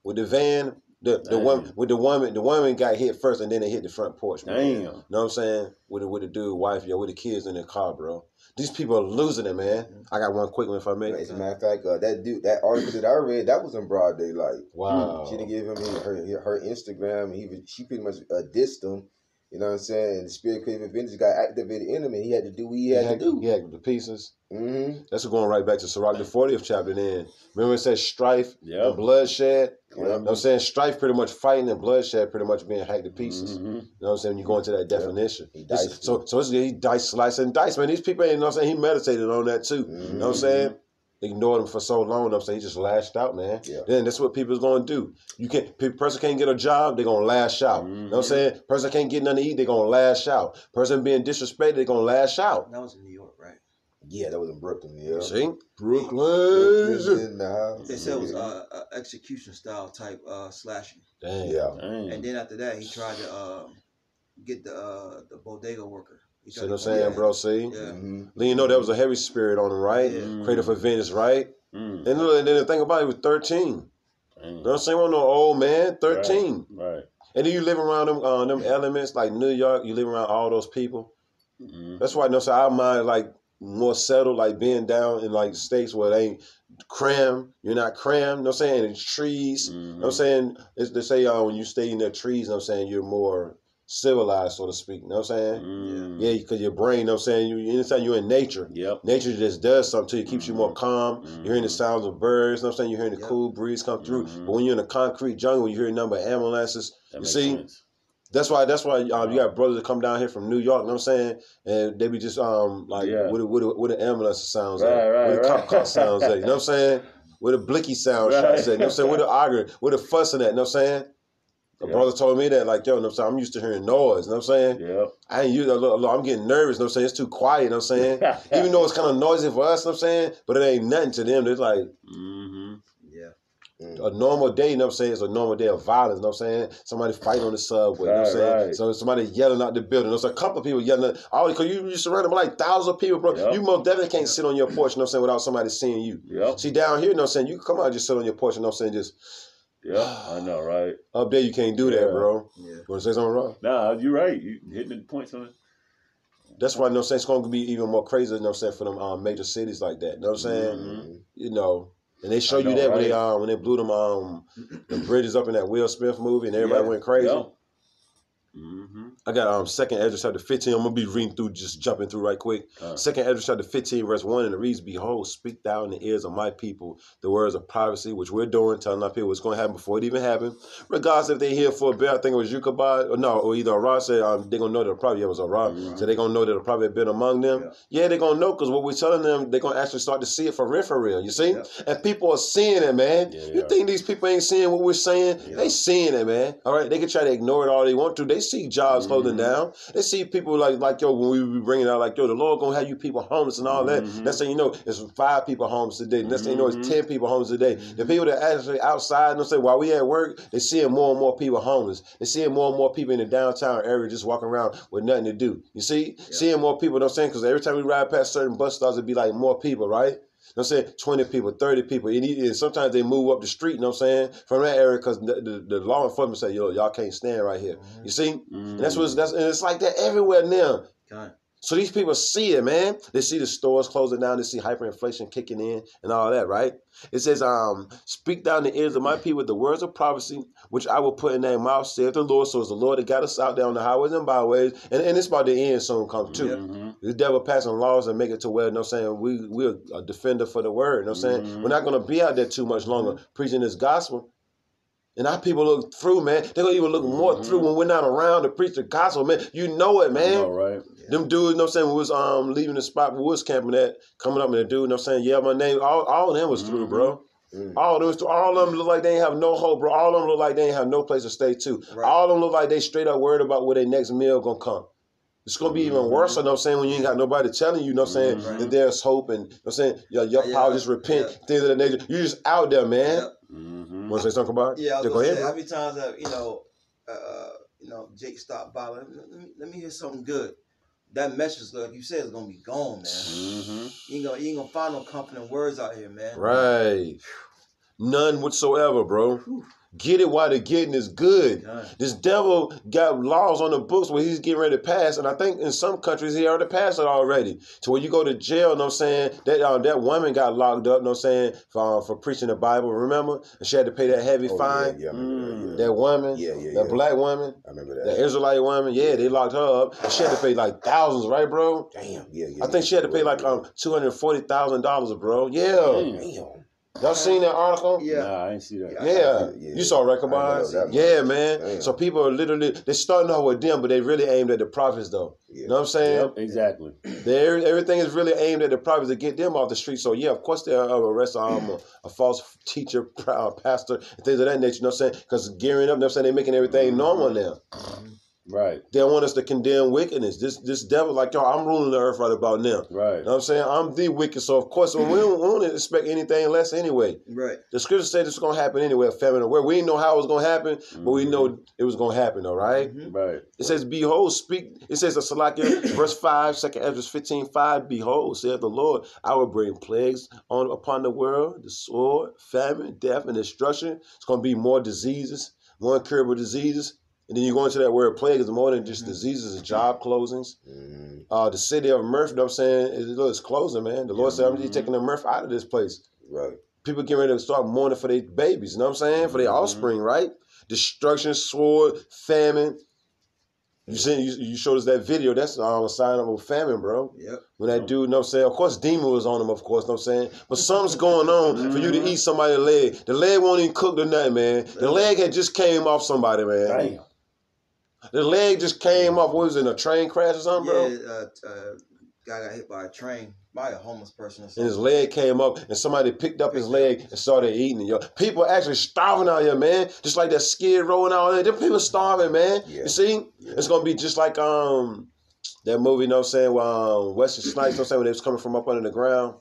with the van. The the Damn. woman with the woman the woman got hit first and then they hit the front porch. Man. Damn. You know what I'm saying? With the with the dude wife, yo, with the kids in the car, bro. These people are losing it, man. I got one quick one if I may. As a matter of fact, uh, that dude, that article that I read, that was in broad daylight. Wow. She didn't give him his- her her Instagram. And he was, she pretty much uh, dissed him. You know what I'm saying? And the spirit craving vengeance got activated in him, and he had to do what he had to do. He had the pieces. Mm-hmm. That's going right back to Sirach the 40th chapter. Then remember it says strife Yep. and bloodshed. You know what I'm saying? Strife pretty much fighting and bloodshed pretty much being hacked to pieces. Mhm. You know what I'm saying? You go into that definition. He It's- diced so so he dice slice and dice, man. These people ain't you know what I'm saying. He meditated on that too. You know what I'm saying? Ignored him for so long. You I'm saying he just lashed out, man. Yeah. Then that's what people's gonna do. You can't pe- person can't get a job, they're gonna lash out. You know what I'm saying? Person can't get nothing to eat, they're gonna lash out. Person being disrespected, they're gonna lash out. That was in New York, right? Yeah, that was in Brooklyn. Yeah. See? Brooklyn Brooklyn. in. They said it was uh, a execution style type uh, slashing. Damn. Yeah. Damn. And then after that, he tried to um, get the uh, the bodega worker. He See what I'm saying, yeah. bro? See? Yeah. Mm-hmm. Then you know that was a heavy spirit on him, right? Yeah. Mm. Created for vengeance, right? Mm. And then the thing about it, he was 13. You know Damn. what I'm saying? Wasn't no old man, 13. Right. And then you live around them uh, them elements like New York, you live around all those people. Mhm. That's why I know so our mind like more settled, like being down in like states where they ain't cram, you're not crammed, you know what I'm saying? It's trees. You know what I'm Mhm. saying? It's, they say uh, when you stay in the trees, you know what I'm saying, you're more civilized, so to speak. You know what I'm saying? Mm. Yeah, because your brain, you know what I'm saying, you anytime you're in nature, Yep. nature just does something to you, keeps you more Mhm. calm. You're hearing the Mhm. sounds of birds, you know what I'm saying? You're hearing the Yep. cool breeze come through. Mhm. But when you're in a concrete jungle, you hear a number of ambulances. That You see? sense. That's why. That's why um, you got brothers that come down here from New York. You know what I'm saying? And they be just um like Yeah. with a, with a, with the ambulance sounds Right, at, right, with the cop right. car sounds like. You know what I'm saying? With a blicky sound Right. You know what I'm saying? With the arguing, with the fussing at. You know what I'm saying? A Yeah. brother told me that like yo, you know what I'm saying? I'm used to hearing noise. You know what I'm saying? Yep. I ain't used. to, I'm getting nervous. You know what I'm saying? It's too quiet. You know what I'm saying? Even though it's kind of noisy for us. You know what I'm saying? But it ain't nothing to them. It's like hmm Yeah. a normal day, you know what I'm saying? It's a normal day of violence, you know what I'm saying? Somebody fighting on the subway, you know what I'm Right, saying? right. So somebody yelling out the building. There's a couple of people yelling. All because you you surrounded by like thousands of people, bro. Yep. You most definitely can't sit on your porch, you know what I'm saying, without somebody seeing you. Yep. See down here, you know what I'm saying? You come out and just sit on your porch, you know what I'm saying? Just Yep. I know, right? up there you can't do that, Yeah. bro. Yeah. You wanna say something wrong? Nah, you're right. You hitting the points on it. That's why you know what I'm saying it's gonna be even more crazy, you know what I'm saying, for them um, major cities like that. You know what I'm saying? Mhm. You know. And they show I you know, that when they um when they blew them um the bridges up in that Will Smith movie and everybody Yeah. went crazy. Yep. hmm I got um second Esdras chapter 15. I'm gonna be reading through, just jumping through right quick. Uh, Second Esdras chapter 15, verse 1, and it reads, Behold, speak thou in the ears of my people the words of prophecy, which we're doing, telling our people what's going to happen before it even happened. Regardless if they hear for a bear, I think it was Yukabad, or no, or either Ara said, um, they're going to know that the prophet, yeah, it was Ara, Mhm. so they're going to know that the prophet had been among them. Yeah, they're going to know, because what we're telling them, they're going to actually start to see it for real, for real, you see? Yep. And people are seeing it, man. Yeah, you think these people ain't seeing what we're saying? Yeah. They seeing it, man. All right, they can try to ignore it all they want to. They see jobs closing Mhm. down. They see people like like yo when we be bringing out like yo the Lord gonna have you people homeless and all that. Mhm. Next thing you know, it's five people homeless today. Next thing you know, it's Mhm. ten people homeless today. The people that actually outside, and say while we at work, they seeing more and more people homeless. They seeing more and more people in the downtown area just walking around with nothing to do. You see, seeing more people. You know what I'm saying because every time we ride past certain bus stops, it'd be like more people, right? You know what I'm saying? 20 people, 30 people. And, he- and sometimes they move up the street, you know what I'm saying? From that area because the, the, the law enforcement say, yo, y'all can't stand right here. Mm-hmm. You see? And that's mm-hmm. what's that's and it's like that everywhere now. Kind. So these people see it, man. They see the stores closing down. They see hyperinflation kicking in and all that, right? It says, um, speak down the ears of my people the words of prophecy, which I will put in their mouth, saith the Lord. So it's the Lord that got us out there on the highways and byways. And, and it's about the end soon come too. Mhm. The devil passing laws and make it to where, you know what I'm saying, we, we're a defender for the word. You know what I'm saying? Mhm. We're not going to be out there too much longer preaching this gospel. And our people look through, man. They're going to even look more Mhm. through when we're not around to preach the gospel, man. You know it, man. All right. Them dudes, you know what I'm saying, we was um leaving the spot we was camping at, coming up and the dude, you know what I'm saying, yeah, my name, all, all of them was through, bro. Mm. All of them was through. All of them look like they ain't have no hope, bro. All of them look like they ain't have no place to stay too. Right. All of them look like they straight up worried about where their next meal gonna come. It's gonna be even Mhm. worse, you know what I'm saying, when you ain't got nobody telling you, you know what I'm saying, Mhm. that there's hope and you know what I'm saying, your, your Yeah, power just repent, yeah. things of that nature. You're just out there, man. Yep. Mhm. Wanna say something about it? Yeah, I was go gonna ahead, say, bro. how many times have you know, uh, you know, Jake stopped by. Let me, let me hear something good. That message, like you said, is gonna be gone, man. Mhm. You ain't gonna, you ain't gonna find no comforting words out here, man. Right. None whatsoever, bro. Whew. Get it while the getting is good. Done. This devil got laws on the books where he's getting ready to pass, and I think in some countries he already passed it already. To where you go to jail, you know what I'm saying? That uh, that woman got locked up, you know what I'm saying, for, uh, for preaching the Bible, remember? And she had to pay that heavy Oh, fine. Yeah, yeah, remember that, That woman, yeah, yeah, that yeah. black woman, I remember that that. Israelite woman, yeah, they locked her up. She had to pay like thousands, right, bro? Damn, yeah, yeah. I think she had to pay like um two hundred forty thousand dollars, bro. Yeah, Damn. Damn. y'all seen that article? Yeah. Nah, I ain't see that. Yeah. Yeah, Yeah. you saw record I know bonds. that much. Yeah, man. Damn. So people are literally they're starting off with them, but they really aimed at the prophets, though. Yeah. You know what I'm saying? Yep, exactly. They everything is really aimed at the prophets to get them off the street. So yeah, of course they'll uh, arrest um, a, a false teacher, uh, pastor, and things of that nature. You know what I'm saying? Because gearing up, you know what I'm saying they're making everything normal now. Right, They want us to condemn wickedness. This this devil, like yo, I'm ruling the earth right about now. right. You know what I'm saying? I'm the wicked. So of course, we don't, we don't expect anything less anyway. Right. The scripture said it's gonna happen anyway, a famine. Where we didn't know how it was gonna happen, but we know it was gonna happen. All right? Mhm. Right. It says, Behold, speak. It says, the Salakia, verse 5, 2nd Esdras 15, 5, Behold, saith the Lord, I will bring plagues on upon the world, the sword, famine, death, and destruction. It's going to be more diseases, more incurable diseases. And then you go into that word plague is more than just Mhm. diseases, job closings. Mhm. Uh, the city of Murph, you know what I'm saying, is it's closing, man. The Lord said, I'm just Mhm. taking the Murph out of this place. Right. People getting ready to start mourning for their babies, you know what I'm saying? For their Mhm. offspring, right? Destruction, sword, famine. You seen you, you showed us that video. That's um, a sign of a famine, bro. Yep. When that dude, you know what I'm saying? Of course, demon was on him, of course, you know what I'm saying? But something's going on for you to eat somebody's leg. The leg won't even cook or nothing, man. The leg had just came off somebody, man. Damn. The leg just came off. What was it, in a train crash or something, bro? Yeah. Uh, uh, guy got hit by a train by a homeless person or And his leg came up, and somebody picked up his leg and started eating it. Yo, people actually starving out here, man. Just like that skid rolling out there. Them people starving, man. Yeah. You see, Yeah. it's gonna be just like um that movie. You know what I'm saying? Where um, Wesley Snipes. You know what I'm saying when they was coming from up under the ground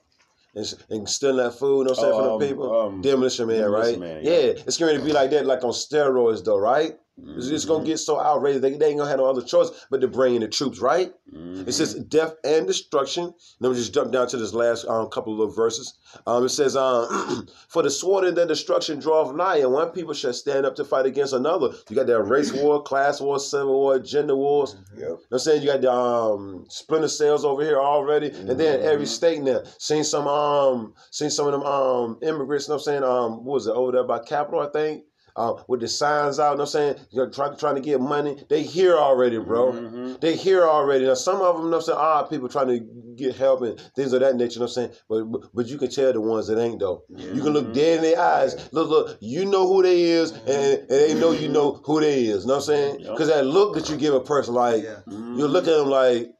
and, s- and stealing that food. You know what I'm saying Oh, from um, the people. um, Demolition Man, Demolition right? Man, yeah. yeah. it's going to be like that, like on steroids, though, right? It's just Mm-hmm. gonna get so outrageous. They, they ain't gonna have no other choice but to bring in the troops, right? Mhm. It says death and destruction. Let me just jump down to this last um, couple of verses. Um, it says, um, "For the sword and the destruction draweth nigh, and one people shall stand up to fight against another." You got that race war, class war, civil war, gender wars. Yep. You know what I'm saying? You got the um, splinter cells over here already, and then every state now. Seen some um, seen some of them um immigrants. You know what I'm saying? Um, what was it over there by Capitol? I think. Uh, with the signs out. You know what I'm saying? You're trying, trying to get money. They here already, bro. Mhm. They here already. Now some of them, you know what I'm saying, ah, people trying to get help and things of that nature. You know what I'm saying? But but, but you can tell the ones that ain't though. You can look dead in their eyes. Look, look, you know who they is, and, and they know you know who they is. You know what I'm saying? Yup. Because that look that you give a person, like yeah. you look at them like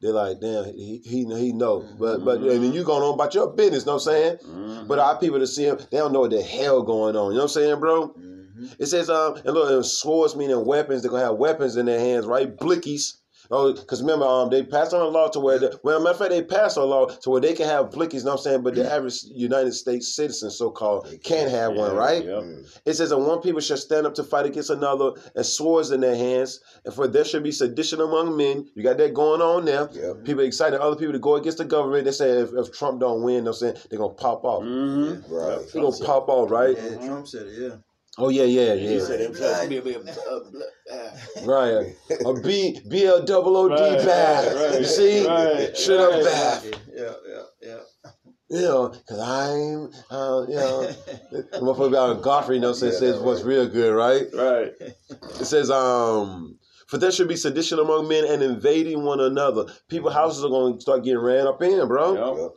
they're like, damn, he he, he know. But but and then you going on about your business. You know what I'm saying? Mhm. But our people to see him, they don't know what the hell going on. You know what I'm saying, bro? Hmm It says, um, and look, and swords meaning weapons. They're gonna have weapons in their hands, right? Blickies. Oh, because remember, um, they passed on a law to where, the, well, matter of fact, they passed on a law to where they can have blickies. You know what I'm saying? But the average United States citizen, so called, can't can't. have one, right? Yep. Mm. It says, and one people shall stand up to fight against another, and swords in their hands, and for there should be sedition among men. You got that going on now. Yep. People excited other people to go against the government. They say if, if Trump don't win, you know what I'm saying they're gonna pop off. Mhm. Right. They're gonna pop off, right? Yeah, Trump said it. Yeah. Oh yeah, yeah, He yeah. said himself, "Be- be- bl- uh, Right. A B B L double O D Right, bad. right, right, you see? right, Shut up right. bad. Yeah, yeah, yeah. You know, cause I'm uh, you know the motherfucker about Godfrey, you know, says, Yeah, says what's real good, right? Right. It says, um, for there should be sedition among men and invading one another. People houses are gonna start getting ran up in, bro. Yep.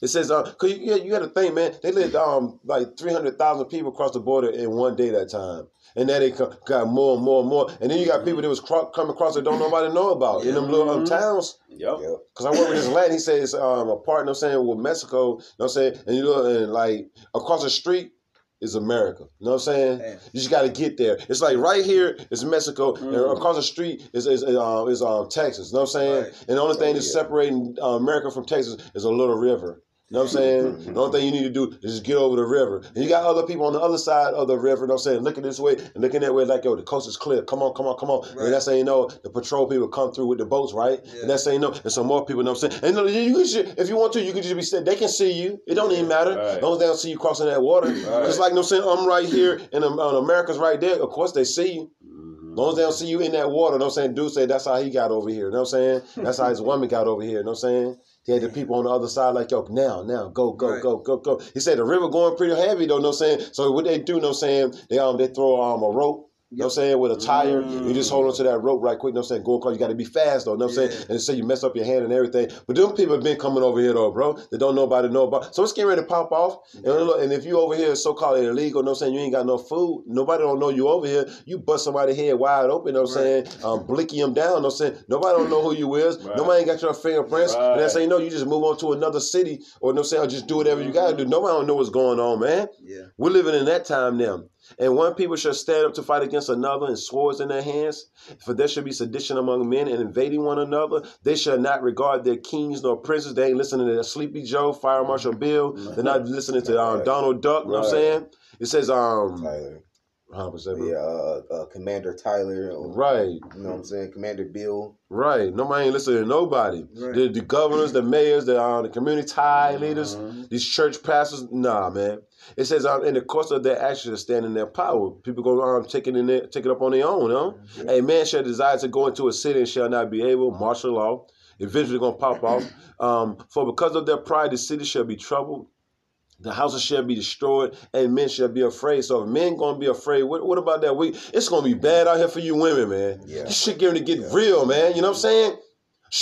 Yep. It says, uh, cause you, you, you got to think, man, they let um like three hundred thousand people cross the border in one day that time, and then they got more and more and more, and then you got people that was cro- coming across that don't nobody know about in them little um, towns. Yep. Yep. Cause I work with this Latin, he says um a partner, I'm saying with Mexico, you know what I'm saying, and you look and like across the street is America, you know what I'm saying. You just got to get there. It's like right here is Mexico, and Mhm. across the street is is, is, um, is um, Texas. You know what I'm saying? Right. And the only thing Oh, that's yeah. separating uh, America from Texas is a little river. You know what I'm saying? the only thing you need to do is just get over the river. And you got other people on the other side of the river, you know what I'm saying, looking this way and looking that way, like, yo, the coast is clear. Come on, come on, come on. Right. And that's how you know the patrol people come through with the boats, right? Yeah. And that's how you know. And some more people, you know what I'm saying? And you can, ju- if you want to, you can just be saying, they can see you. It don't even matter. Right. As long as they don't see you crossing that water. Just like, you know what I'm saying, I'm right here and America's right there. Of course, they see you. As long as they don't see you in that water, you know what I'm saying? Dude say that's how he got over here. You know what I'm saying? That's how his woman got over here. You know what I'm saying? He had the people on the other side like, yo, now, now, go, go, Right. go, go, go. He said the river going pretty heavy though, no saying? So what they do, no saying? They um they throw um a rope, you know what I'm saying, with a tire. You just hold onto that rope right quick, you know what I'm saying? Go across, you gotta be fast though, you know what I'm Yeah. saying? And say you mess up your hand and everything. But them people have been coming over here though, bro. They don't know about nobody know about. So it's getting ready to pop off. And, look, and if you over here so called illegal, you know what I'm saying, you ain't got no food, nobody don't know you over here. You bust somebody head wide open, you know what I'm Right. saying? Um, blicky them down, you know what I'm saying? Nobody don't know who you is. Right. Nobody ain't got your fingerprints. And that's Right. how you know you just move on to another city or you know what I'm saying, or just do whatever you gotta do. Nobody don't know what's going on, man. Yeah. We're living in that time now. And one people shall stand up to fight against another and swords in their hands. For there shall be sedition among men and invading one another. They shall not regard their kings nor princes. They ain't listening to Sleepy Joe, Fire Marshal Bill. They're not listening to um, Donald Duck. You know what I'm saying? It says, um, Tyler. 100%, bro. Yeah, uh, uh, Commander Tyler. or- Right, You know what I'm saying? Commander Bill. right. Nobody ain't listening to nobody. Right. The, the governors, the mayors, the, uh, the community tie leaders, Mhm. these church pastors, nah, man. It says um, in the course of their actions, stand in their power. People go um, take it in there, take it up on their own, huh? A man shall desire to go into a city and shall not be able. Martial law, eventually gonna pop off. Um, for because of their pride, the city shall be troubled. The houses shall be destroyed, and men shall be afraid. So if men gonna be afraid, what, what about that? We it's gonna be bad out here for you women, man. Yeah. This shit getting to get Yeah. real, man. You know what I'm saying?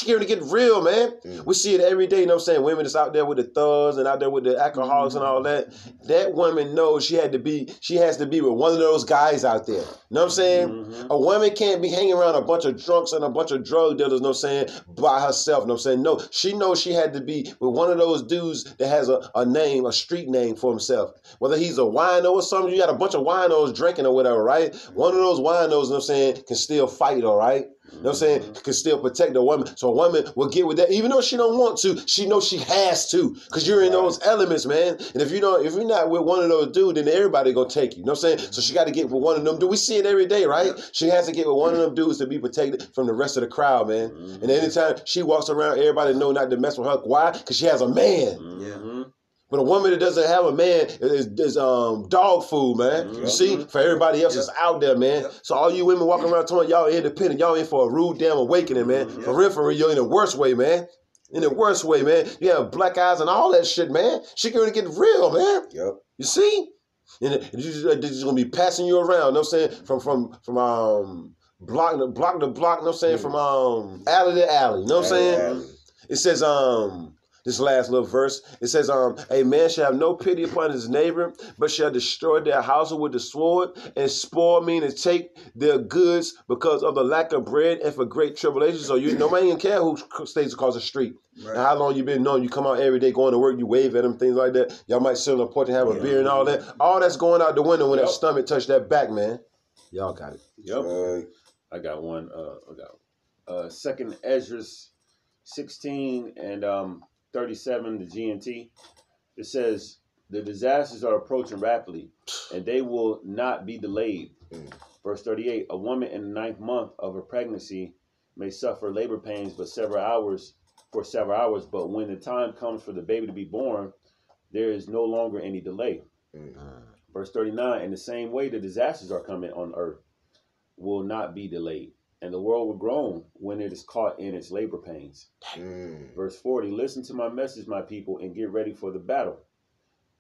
Getting to get real, man. Mm. We see it every day, you know what I'm saying? Women that's out there with the thugs and out there with the alcoholics and all that. That woman knows she had to be, she has to be with one of those guys out there. You know what I'm saying? Mhm. A woman can't be hanging around a bunch of drunks and a bunch of drug dealers, you know what I'm saying, by herself. You know what I'm saying? No, she knows she had to be with one of those dudes that has a, a name, a street name for himself. Whether he's a wino or something, you got a bunch of winos drinking or whatever, right? One of those winos, you know what I'm saying, can still fight, all right? You know what I'm saying? Can still protect a woman. So a woman will get with that. Even though she don't want to, she knows she has to. Because you're in Right. those elements, man. And if you don't, if you're not with one of those dudes, then everybody gonna take you. You know what I'm saying? So she got to get with one of them. Do we see it every day, right? She has to get with one of them dudes to be protected from the rest of the crowd, man. And anytime she walks around, everybody know not to mess with her. Why? Because she has a man. Mhm. But a woman that doesn't have a man is, is um dog food, man. You see, for everybody else that's out there, man. So all you women walking around telling y'all independent, y'all in for a rude damn awakening, man. For real, for real, you're in the worst way, man. In the worst way, man. You have black eyes and all that shit, man. She gonna get real, man. Yep. You see? And they're just gonna be passing you around. You know what I'm saying? From from from um block to block to block. You know what I'm saying? From um alley to alley. You know what I'm saying? It says, um, this last little verse, it says, um, a man shall have no pity upon his neighbor, but shall destroy their household with the sword, and spoil meaning to take their goods because of the lack of bread and for great tribulation. So you nobody even care who stays across the street. And Right. how long you been known? You come out every day going to work, you wave at them, things like that. Y'all might sit on the porch and have a beer and all that. All that's going out the window when that stomach touch that back, man. Y'all got it. Yep. Uh, I got one. Uh, I got uh, Second Esdras sixteen and um, thirty-seven. The GNT. It says the disasters are approaching rapidly, and they will not be delayed. Mm. Verse thirty-eight: A woman in the ninth month of her pregnancy may suffer labor pains, but several hours for several hours. But when the time comes for the baby to be born, there is no longer any delay. mm, Verse 39 In the same way, the disasters are coming on earth will not be delayed, and the world will groan when it is caught in its labor pains. mm, Verse 40 Listen to my message, my people, and get ready for the battle.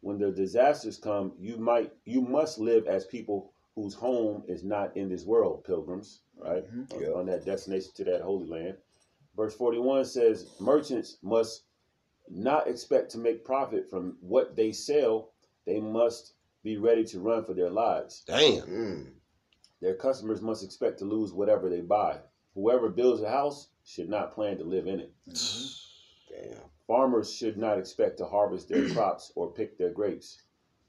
When the disasters come, you might you must live as people whose home is not in this world, pilgrims, right? Mhm. On- Yeah. On that destination to that holy land. Verse 41 says, Merchants must not expect to make profit from what they sell, they must be ready to run for their lives. Damn. mm. Their customers must expect to lose whatever they buy. Whoever builds a house should not plan to live in it. Mhm. Damn. Farmers should not expect to harvest their crops or pick their grapes.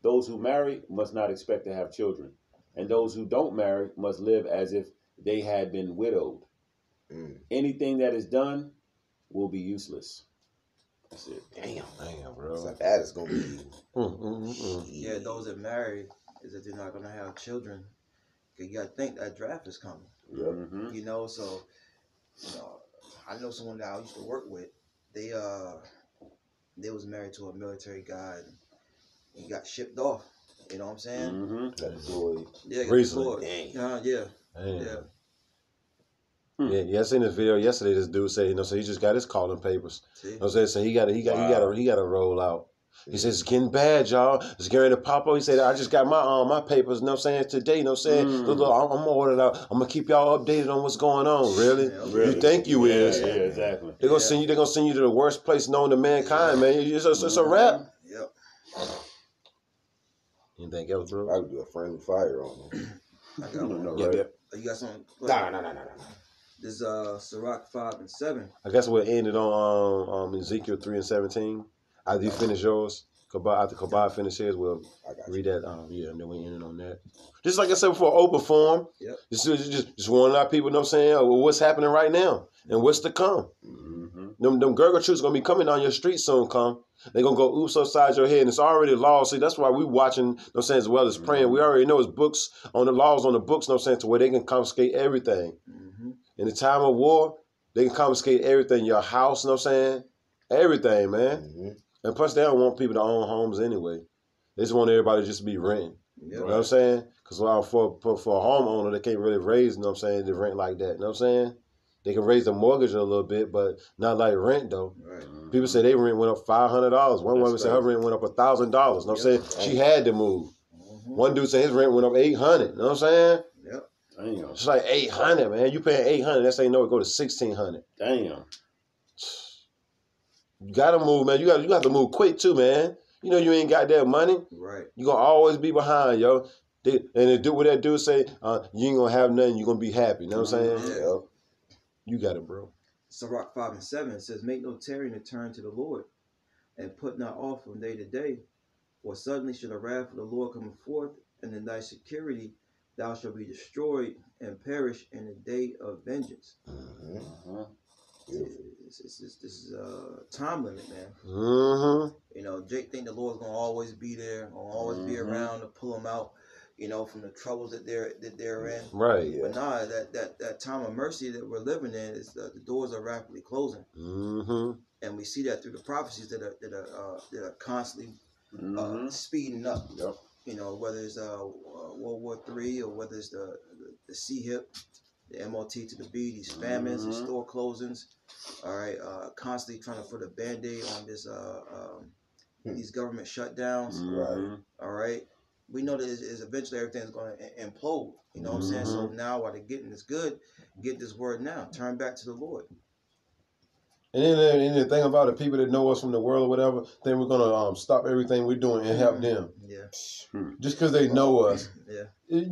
Those who marry must not expect to have children. And those who don't marry must live as if they had been widowed. Mm. Anything that is done will be useless. That's it. Damn. Damn, bro. So that is gonna be. Mm, mm, mm. Yeah, those that marry is that they're not gonna have children. You gotta think that draft is coming. Yep. Mhm. You know, so you know, I know someone that I used to work with. They uh, they was married to a military guy. And he got shipped off. You know what I'm saying? Mm-hmm. That boy. Yeah, got Recently. deployed. Uh, yeah, Damn. yeah. Yeah, yeah, I seen this video yesterday. This dude said, you know, so he just got his calling papers. See, You know what I'm saying? So he got he got he got Wow. to he got to roll out. He says it's getting bad, y'all. It's getting to pop up. He said, I just got my um my papers, you know what I'm saying, today, you know what I'm saying? Mm. Look, look, I'm, I'm gonna order it out. I'm gonna keep y'all updated on what's going on. Really? Yeah, Really. You think you yeah, is. Yeah, exactly. They're gonna Yeah. send you they're gonna send you to the worst place known to mankind, man. It's, it's, it's a wrap. Yep. Anything else, I bro? would do a friendly fire on him. I one. No, Yeah, right. yeah. Oh, You got something? Nah, nah, nah, nah, nah. This uh, Sirach five and seven. I guess we'll end it on um, um Ezekiel three and seventeen. After you finish yours, Kabah after Kabah finishes, we'll read that. Um, yeah, and then we end it on that. Just like I said before, open forum. Yep. Just, just, just, want to let people know, what I'm saying, uh, what's happening right now and what's to come. Mhm. Them, them Gurgle troops gonna be coming on your street soon. Come, They're gonna go oops upside your head, and it's already law. See, that's why we watching. You know what I'm saying as well as praying. We already know it's books on the laws on the books. You know what I'm saying to where they can confiscate everything. Mm-hmm. In the time of war, they can confiscate everything. Your house, you know what I'm saying? Everything, man. And plus, they don't want people to own homes anyway. They just want everybody to just be renting. Yep. You know what I'm saying? Because for, for for a homeowner, they can't really raise, you know what I'm saying, the rent like that. You know what I'm saying? They can raise the mortgage a little bit, but not like rent though. Right. People say they rent went up five hundred dollars. One That's woman said her rent went up a thousand dollars. You know what I'm saying? She had to move. Mm-hmm. One dude said his rent went up eight hundred. You know what I'm saying? Yep. Damn. It's like eight hundred, man. You paying eight hundred. That's ain't no it go to sixteen hundred. Damn. You gotta move, man. You got you got to move quick too, man. You know you ain't got that money. Right. You gonna always be behind, yo. They, and they do what that dude say, uh, you ain't gonna have nothing, you gonna be happy. You know what I'm saying? Yeah. Yep. You got it, bro. Sirach 5 and 7 says, Make no tarrying to turn to the Lord, and put not off from day to day. For suddenly shall the wrath of the Lord come forth, and in thy security thou shalt be destroyed and perish in the day of vengeance. Mhm. Uh-huh. Beautiful. This, this, this, this is a time limit, man. Mm-hmm. You know, Jake think the Lord's gonna always be there, gonna always be Mhm. around to pull them out. You know, from the troubles that they're that they're in. Right. Yeah. But nah, that that that time of mercy that we're living in is the, the doors are rapidly closing. Mm-hmm. and we see that through the prophecies that are that are uh, that are constantly uh, Mhm. speeding up. Yep. You know, whether it's uh, uh, World War Three or whether it's the the, the C hip, the MOT to the B, these famines and Mhm. store closings. All right, uh, constantly trying to put a band aid on this uh, um, Hmm. these government shutdowns. Mhm. All right, we know that it's eventually everything's going to implode. You know what I'm saying? So now while they're getting this good, get this word now. Turn back to the Lord. And then, and the thing about the people that know us from the world or whatever, then we're gonna um, stop everything we're doing and help them Yeah, just because they know us. yeah,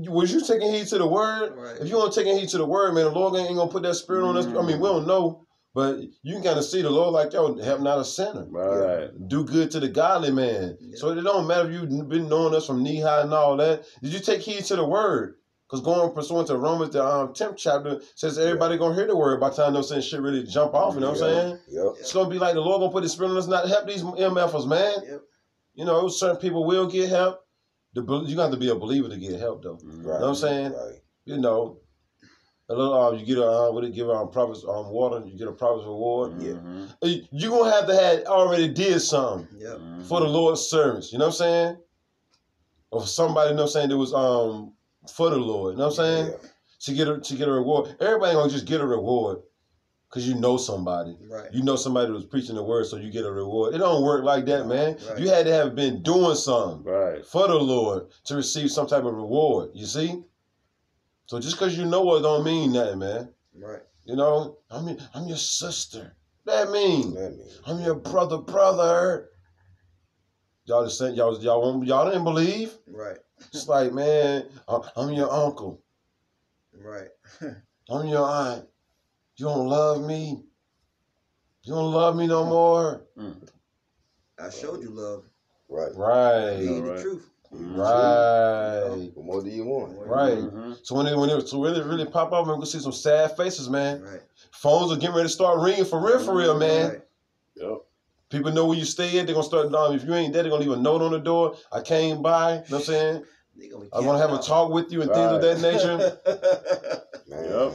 Was you taking heed to the word? right. If you don't taking heed to the word, man, the Lord ain't gonna put that spirit on us. I mean, we don't know, but you can kind of see the Lord like, yo, help not a sinner. Right. Do good to the godly man. Yeah. So it don't matter if you've been knowing us from knee high and all that. Did you take heed to the word? Because going pursuant to Romans, the um, 10th chapter says everybody gonna hear the word by the time those saying shit really jump off. You know what I'm saying? Yep. It's gonna be like the Lord gonna put His spirit on us, not help these MFers, man. Yep. You know, certain people will get help. The, you got to be a believer to get help, though. Right. You know what I'm saying? Right. You know, a little uh, you get a uh, what it give um prophets um water, you get a prophet's reward. Yeah. Mhm. You you gonna have to have already did something Yep. Mhm. for the Lord's service. You know what I'm saying? Or somebody, you know what I'm saying, that was um for the Lord. You know what I'm saying? Yeah. To get a to get a reward. Everybody gonna just get a reward because you know somebody. Right. You know somebody was preaching the word, so you get a reward. It don't work like that, man. Right. You had to have been doing something Right. for the Lord to receive some type of reward. You see? So just because you know it don't mean nothing, man. Right. You know, I'm your, I'm your sister. That mean That means. I'm your brother, brother. Y'all just saying y'all y'all won't- y'all didn't believe. Right. It's like man, I'm I'm your uncle. Right. I'm your aunt. You don't love me. You don't love me no hmm. more. Hmm. I showed you love. Right. Right. Be the right. truth. Mm-hmm. Right. What more do you want? Right. Mhm. So when it when it so really really pop up, man, we gonna see some sad faces, man. Right. Phones are getting ready to start ringing for real, for real, mm-hmm. man. Right. Yep. People know where you stay at. They're gonna start. Um, if you ain't there, they're gonna leave a note on the door. I came by. You know what I'm saying? They gonna I want to have a talk with you and things of that nature. Yep.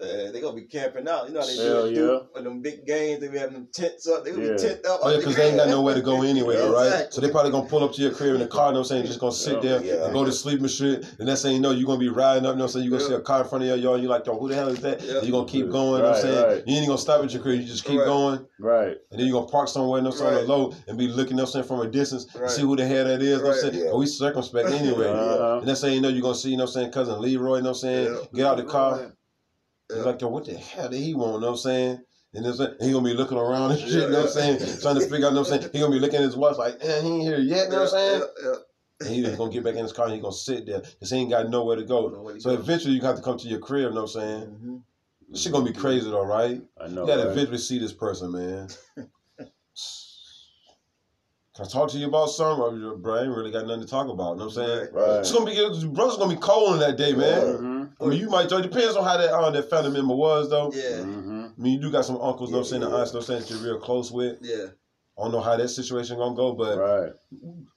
Uh, they gonna be camping out. You know how they Hell do it yeah. do for them big games. They be having them tents up. They gonna Yeah. be tent up. Oh yeah, because they ain't got nowhere to go anyway, Yeah, right? So they probably gonna pull up to your crib in the car. You know what I'm saying? Just gonna sit Yeah. there Yeah. and go to sleep and shit. And that's saying you know you're gonna be riding up. You know what I'm saying? You gonna Yeah. see a car in front of your yard. You like, yo, who the hell is that? Yeah. You gonna keep going. You know what I'm saying? right. You ain't gonna stop at your crib. You just keep Right. going. Right. And then you gonna park somewhere, you know, somewhere Right. low, and be looking, you know, what I'm saying, from a distance, and Right. see who the hell that is. You know what I'm saying? Yeah. Oh, we circumspect anyway. Uh-huh. And that's saying, you know, you're gonna see, you know, what I'm saying, cousin Leroy, you know, what I'm saying, get out the car. He's like, yo, what the hell did he want? You know what I'm saying? And you know what I'm saying? he gonna be looking around and shit, you know what I'm saying? Trying to figure out, you know what I'm saying? He gonna be looking at his watch like, eh, he ain't here yet, you know what I'm saying? Yeah, And he just gonna get back in his car and he gonna sit there because he ain't got nowhere to go. Nowhere So eventually you have to come to your crib, you know what I'm saying? Mhm. This shit gonna be crazy though, right? I know. You gotta right? eventually see this person, man. Can I talk to you about something? Or, Bro, I ain't really got nothing to talk about. You know what I'm saying? Right. It's gonna be brother's gonna be cold on that day, man. Mhm. I mean, you might. It depends on how that uh, that family member was, though. Yeah. Mhm. I mean, you do got some uncles, you know what I'm saying, Yeah, and aunts, you know what I'm saying, that you're real close with. Yeah. I don't know how that situation gonna go, but Right.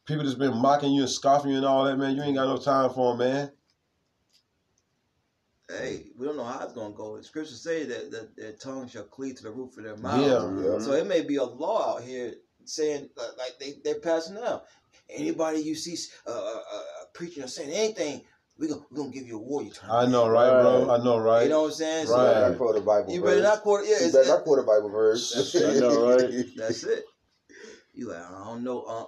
people that's been mocking you and scoffing you and all that, man, you ain't got no time for them, man. Hey, we don't know how it's gonna go. The scriptures say that, that their tongue shall cleave to the roof of their mouth. Yeah. Mhm. So it may be a law out here saying uh, like they they're passing out. Anybody you see uh, uh, uh, preaching or saying anything, we gonna we gonna give you a war. You turn. I know, right, bro? I know, right? You know what I'm saying? You So Right. better not quote a Bible you verse. better not quote. Yeah, You it's, better not quote a Bible verse. I know, right? that's it. You like I don't know. Uh,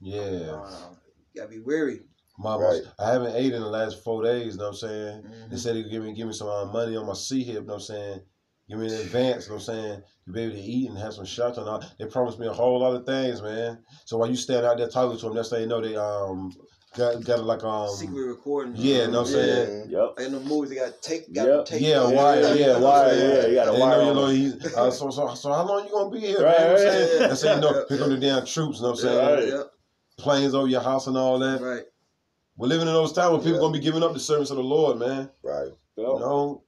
yeah. uh, you gotta be wary. Mama, Right. I haven't ate in the last four days, you know what I'm saying? Mhm. They said they could give me give me some uh, money on my C hip, you know what I'm saying? Give me an advance, you know what I'm saying? To be able to eat and have some shelter and all. They promised me a whole lot of things, man. So while you stand out there talking to them, that's how you know they um got got like um Secret recording. yeah, you know what I'm saying? Yep. In the movies, they got tape. Got Yep. tape. Yeah, on. wire, yeah, Wire, wire, yeah, you got a wire know you know he's uh, so so so how long you gonna be here, Right, man? You know what I'm right. saying? Yeah. That's how you know here come the damn troops, you know what I'm saying? Right. Yep. Planes over your house and all that. Right. We're living in those times when people Yeah. gonna be giving up the service of the Lord, man. Right. You know?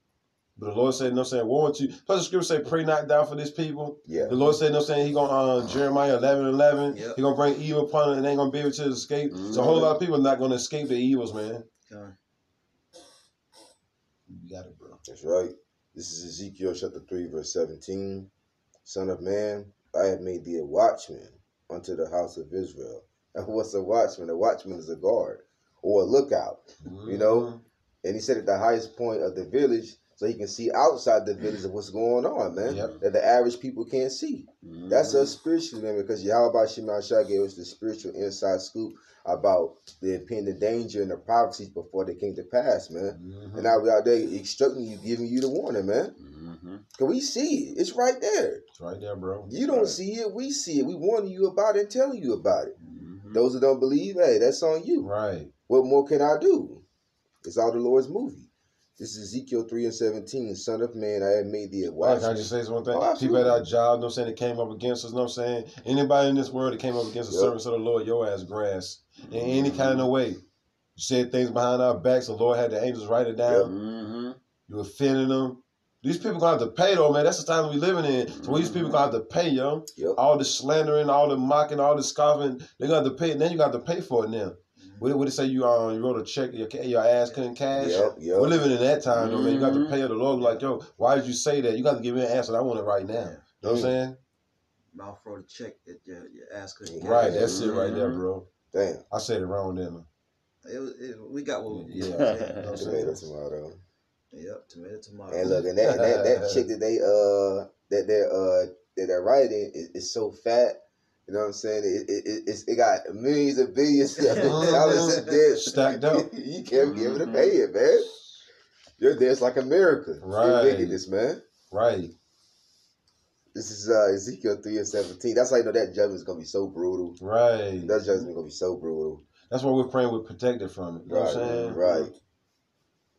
But the Lord said, no know what I'm saying, warrant you. Plus the scripture say, pray not down for this people. Yeah. The Lord said, you know what I'm saying, he gonna uh, Jeremiah 11 11. Yep. He gonna bring evil upon it and they ain't gonna be able to escape. So a whole lot of people not gonna escape the evils, man. Okay. You got it, bro. That's right. This is Ezekiel chapter 3, verse 17. Son of man, I have made thee a watchman unto the house of Israel. And what's a watchman? A watchman is a guard or a lookout. You know? And he said at the highest point of the village so he can see outside the village of what's going on, man. Yep. That the average people can't see. Mhm. That's us spiritually, man, because Yahweh Shema Shah gave us the spiritual inside scoop about the impending danger and the prophecies before they came to pass, man. Mhm. And now we out there instructing you, giving you the warning, man. Mhm. Cause we see it. It's right there. It's right there, bro. You don't Right. see it, we see it. We warning you about it and telling you about it. Mhm. Those that don't believe, hey, that's on you. Right. What more can I do? It's all the Lord's movie. This is Ezekiel 3 and 17. Son of man, I have made thee a Why can I just say one thing? Oh, People absolutely. at our job, you know what I'm saying, that came up against us, you know what I'm saying? Anybody in this world that came up against the Yep. servants of the Lord, your ass grass. In any kind of way. You said things behind our backs, the Lord had the angels write it down. Mhm. You offending them. These people gonna have to pay though, man. That's the time we living in. So these people gonna have to pay, yo. Yep. All the slandering, all the mocking, all the scoffing, they gonna have to pay. And then you got to pay for it now. What what it say you um you wrote a check, your your ass couldn't cash. Yep, yep. We're living in that time though, man. You got to Mhm. pay the Lord like, yo, why did you say that? You got to give me an answer. I want it right now. Yeah. You know what I'm saying? Mouth wrote a check that your, your ass couldn't get. Right, that's it right there, Mhm. bro. Damn. I said it wrong then. It was, it, we got what we Yeah. yeah. You know what Tomato, saying? tomato. Yep, tomato, tomato. And look, and that, that that chick that they uh that they're uh that they're writing is, is so fat. You know what I'm saying? It it, it, it's, it got millions and billions of dollars in debt. Stacked up. you can't be able to pay it, man. Your debt's like America. Right. You're wickedness, man. Right. This is uh, Ezekiel three and seventeen. That's how you know that judgment's gonna be so brutal. Right. That judgment's gonna be so brutal. That's why we're praying we're protected from it. You know Right, what I'm saying? right.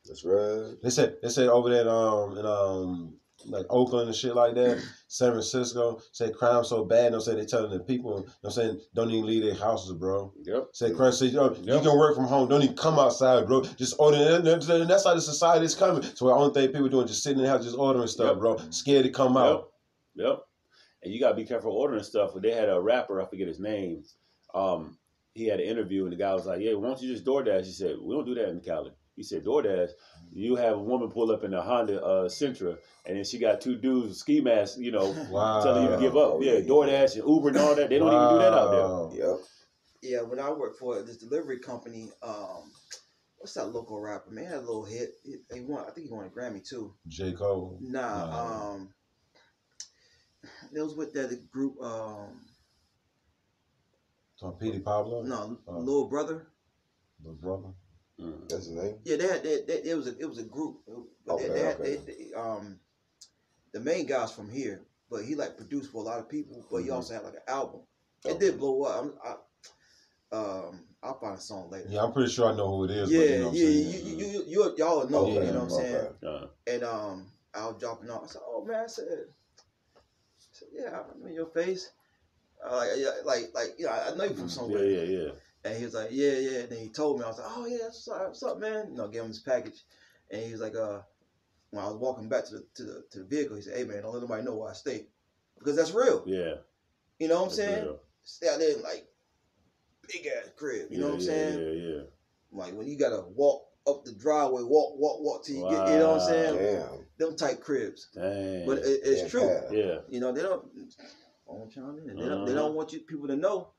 That's right. They said they said over there um in um like Oakland and shit like that, San Francisco, say crime so bad, no say they telling the people, you know what I'm saying, don't even leave their houses, bro. Yep. Say crime say yo, you can work from home, don't even come outside, bro. Just order and that's how the society is coming. So the only thing people doing just sitting in the house just ordering stuff, Yep. bro. Scared to come out. Yep. Yep. And you gotta be careful ordering stuff. They had a rapper, I forget his name. Um, he had an interview and the guy was like, "Yeah, why don't you just DoorDash?" He said, "We don't do that in Cali." He said, "DoorDash, you have a woman pull up in a Honda uh, Sentra, and then she got two dudes with ski masks, you know, Wow. telling you to give up. Yeah, yeah. DoorDash and Uber and all that. They don't even do that out there. Yep. Yeah, when I worked for this delivery company, um, what's that local rapper? Man, he had a little hit. He, he won. I think he won a Grammy too. J. Cole. Nah, Nah. um, it was with that group. Um, Tom Petey Pablo? no, Oh. little brother. The brother. Mm. That's his name. Yeah, they had. They, they, it was a. It was a group. Okay, they had, okay. they, they, um, the main guy's from here, but he like produced for a lot of people. But he Mhm. also had like an album. It did blow up. I'm, I, um, I'll find a song later. Yeah, I'm pretty sure I know who it is. Yeah, but you know what I'm yeah, you, saying? you, you, you, y'all know, Okay, you know what I'm saying? okay. Uh, And um, I was dropping off. I said, "Oh man," I said, I said "Yeah, I'm in your face." Uh, like, yeah, like, like, yeah, I know you from yeah, somewhere. yeah, yeah. And he was like, "Yeah, yeah." And then he told me, I was like, "Oh yeah, what's up, what's up man?" You know, gave him his package, and he was like, "Uh." When I was walking back to the to the to the vehicle, he said, "Hey man, don't let nobody know where I stay, because that's real." Yeah. You know what I'm That's saying? real. Stay out there in like big ass crib. You know what I'm yeah, saying? Yeah, yeah. Like when you gotta walk up the driveway, walk, walk, walk till you get. You know what I'm saying? Damn. Them type cribs. Dang. But it, it's Yeah, true. yeah. yeah. You know, they don't. I want y'all in. They don't. They Uh-huh. don't want you people to know.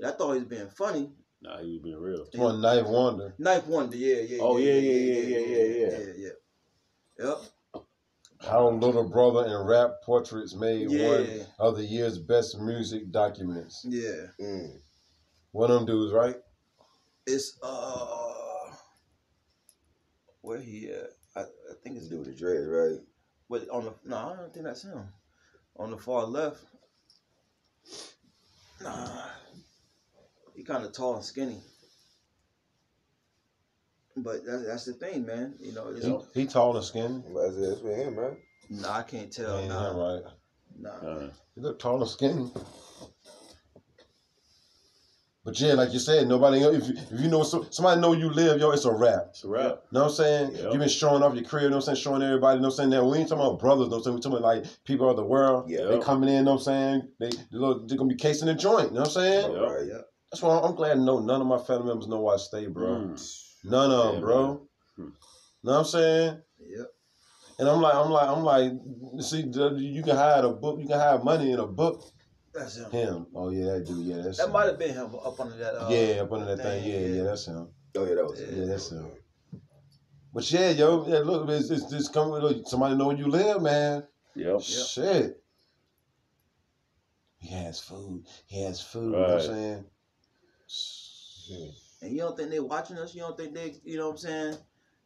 And I thought he was being funny. Nah, he was being real. Yeah. Well, 9th Wonder. 9th Wonder, yeah, yeah. Oh yeah, yeah, yeah, yeah, yeah, yeah, yeah, yeah. yeah. Yep. How Little Brother and Rap Portraits made yeah. one of the year's best music documents. Yeah. Mm. One of them dudes, right? It's uh, where he at? I, I think it's dude with the dread, right? But on the no, I don't think that's him. On the far left. Nah. He kind of tall and skinny. But that's that's the thing, man. You know, it's, He, he tall and skinny. That's, that's with him, right? nah, I can't tell. Ain't Nah, him, right? nah. Uh, He look tall and skinny. But yeah, like you said, nobody if you, if you know somebody know you live, yo, it's a rap. it's a wrap. Know what I'm saying? Yep. you been showing off your career, you know what I'm saying? Showing everybody, you know what I'm saying? Now, we ain't talking about brothers, you know what I'm saying? We talking about like people of the world. Yeah. They coming in, you know what I'm saying? They, they, they're gonna be casing the joint, you know what I'm saying? Yep. Right. Yep. That's why I'm glad no none of my family members know where I stay, bro. Mm. None of them, bro. man. Hmm. Know what I'm saying? Yep. And I'm like, I'm like, I'm like, see, you can hide a book, you can hide money in a book. That's him. Him. Oh yeah, that dude. Yeah, that's That him. might have been him up under that. Uh, yeah, up under that thing. Yeah, thing, yeah, that's him. Oh yeah, that was Yeah, Yeah, that's him. But yeah, yo, yeah, look, it's, it's just coming with somebody know where you live, man. Yep. Shit. He has food. He has food. You know what I'm Right. Saying? And you don't think they're watching us? You don't think they, you know what I'm saying,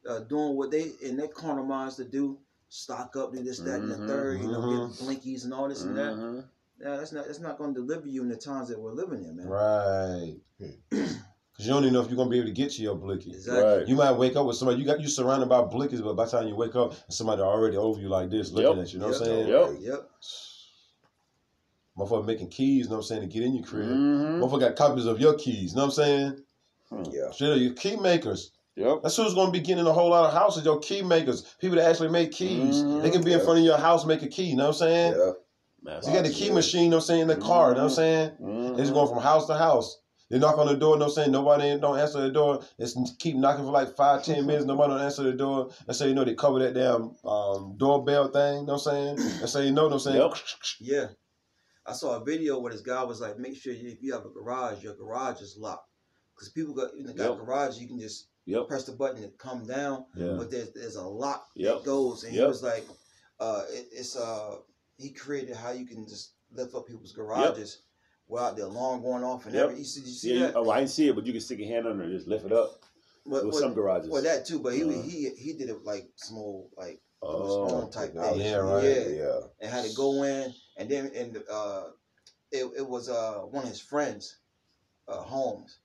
uh, doing what they in their corner minds to do, stock up, do this, that, and Mhm, the third, you know, get blinkies and all this and that. Yeah, that's not that's not going to deliver you in the times that we're living in, man. Right. Because you don't even know if you're gonna be able to get to your blicky. Exactly. Right. You might wake up with somebody. You got you surrounded by blickies, but by the time you wake up, somebody already over you like this, looking Yep. at you. You know what I'm saying? Yep. Yep. Motherfucker making keys. You know what I'm saying to get in your crib. Mhm. Motherfucker got copies of your keys. You know what I'm saying? Yeah. Straight up, your key makers. Yep. That's who's gonna be getting a whole lot of houses. Your key makers, people that actually make keys. Mhm. They can be in front of your house, make a key. You know what I'm saying? Yeah. Man, So you got the key machine. You know what I'm saying? In the car. You know what I'm saying? Mhm. They just going from house to house. They knock on the door, no saying nobody don't answer the door. It's keep knocking for like five, ten minutes, nobody don't answer the door. That's how you know they cover that damn um, doorbell thing, you know what I'm saying? That's how you know, you know what I'm saying? Yep. Yeah. I saw a video where this guy was like, make sure you, if you have a garage, your garage is locked. Because people got, in the got Yep. garage, you can just Yep. press the button and come down, Yeah. but there's there's a lock Yep. that goes. And he was like, uh, it, it's uh, he created how you can just lift up people's garages without the alarm going off and Yep. everything. You see, you see Yeah, that? oh, I didn't see it, but you can stick your hand under it, just lift it up. But, With but- some garages. well, that too. But he Uh-huh. he he did it like small, like Oh, small type thing. Yeah, right. Yeah. Yeah. and had to go in and then and uh it, it was uh one of his friends uh homes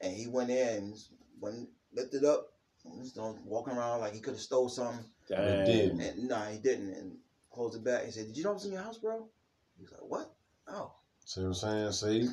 and he went in went lifted up and was walking around like he could have stole something dang. did. and nah he didn't and closed it back he said did you know what's in your house bro he was like what oh See what I'm saying? See?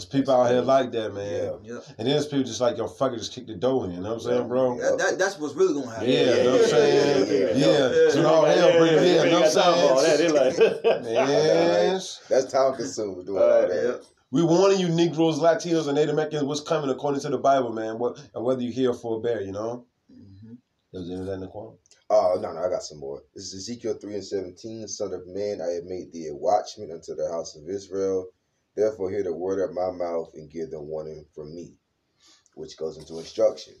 There's people out here like that, man. yeah And then there's people just like, yo, fuck it, just kick the door in. You know what I'm saying, bro? that, that, that's what's really gonna happen Yeah, you know what I'm saying? Yeah. Yeah. Yeah. So all hell break Yeah, it in, they you know ain't what got time for all I'm that. saying? They like, Yes. That's time consuming doing all Uh, that. yeah We warning you, Negroes, Latinos, and Native Americans, what's coming according to the Bible, man. What and whether you hear for a bear, you know. Mhm. Is that in the quote? Oh no, no, I got some more. This is Ezekiel three and seventeen. Son of man, I have made thee a watchman unto the house of Israel. Therefore, hear the word of my mouth and give them warning from me, which goes into instruction.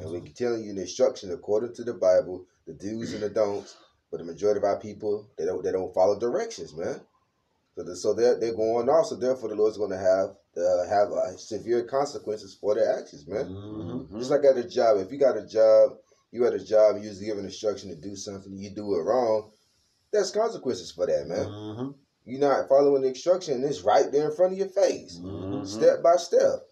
And we're telling you the instruction according to the Bible, the do's and the don'ts. But the majority of our people, they don't they don't follow directions, man. So, the, so they're they're going off. So therefore, the Lord's going to have uh, have uh, severe consequences for their actions, man. Mhm. Mhm. Just like at a job, if you got a job, you at a job, you was given instruction to do something, you do it wrong. There's consequences for that, man. Mhm. You're not following the instruction, it's right there in front of your face, Mhm. step by step.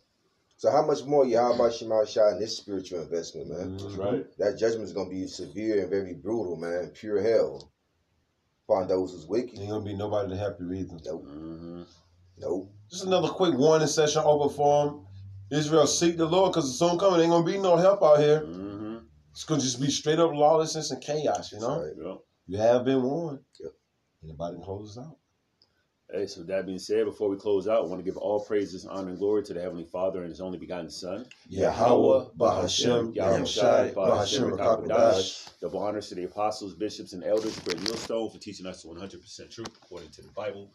So how much more Yahweh Shema Shah in this spiritual investment, man? That's Mhm. right. That judgment is gonna be severe and very brutal, man. Pure hell upon those who's wicked. Ain't gonna be nobody to help you either. Nope, Mhm. nope. Just another quick warning session open them. Israel, seek the Lord, because it's soon coming. Ain't gonna be no help out here. Mhm. It's gonna just be straight up lawlessness and chaos. You know, right. Yep. you have been warned. Yep. Anybody can close us out. Hey, so that being said, before we close out, I want to give all praises, honor, and glory to the Heavenly Father and His only begotten Son. Yahweh, Bahashem, Yahushai, Yahushai, Bahashem, Rakakwadash. Double honors to the apostles, bishops, and elders, great millstone for teaching us the 100% truth according to the Bible,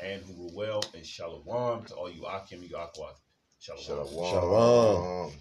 and who rule well, and shalom to all you Akim Yahweh. Shalom. Shalom. Shalom.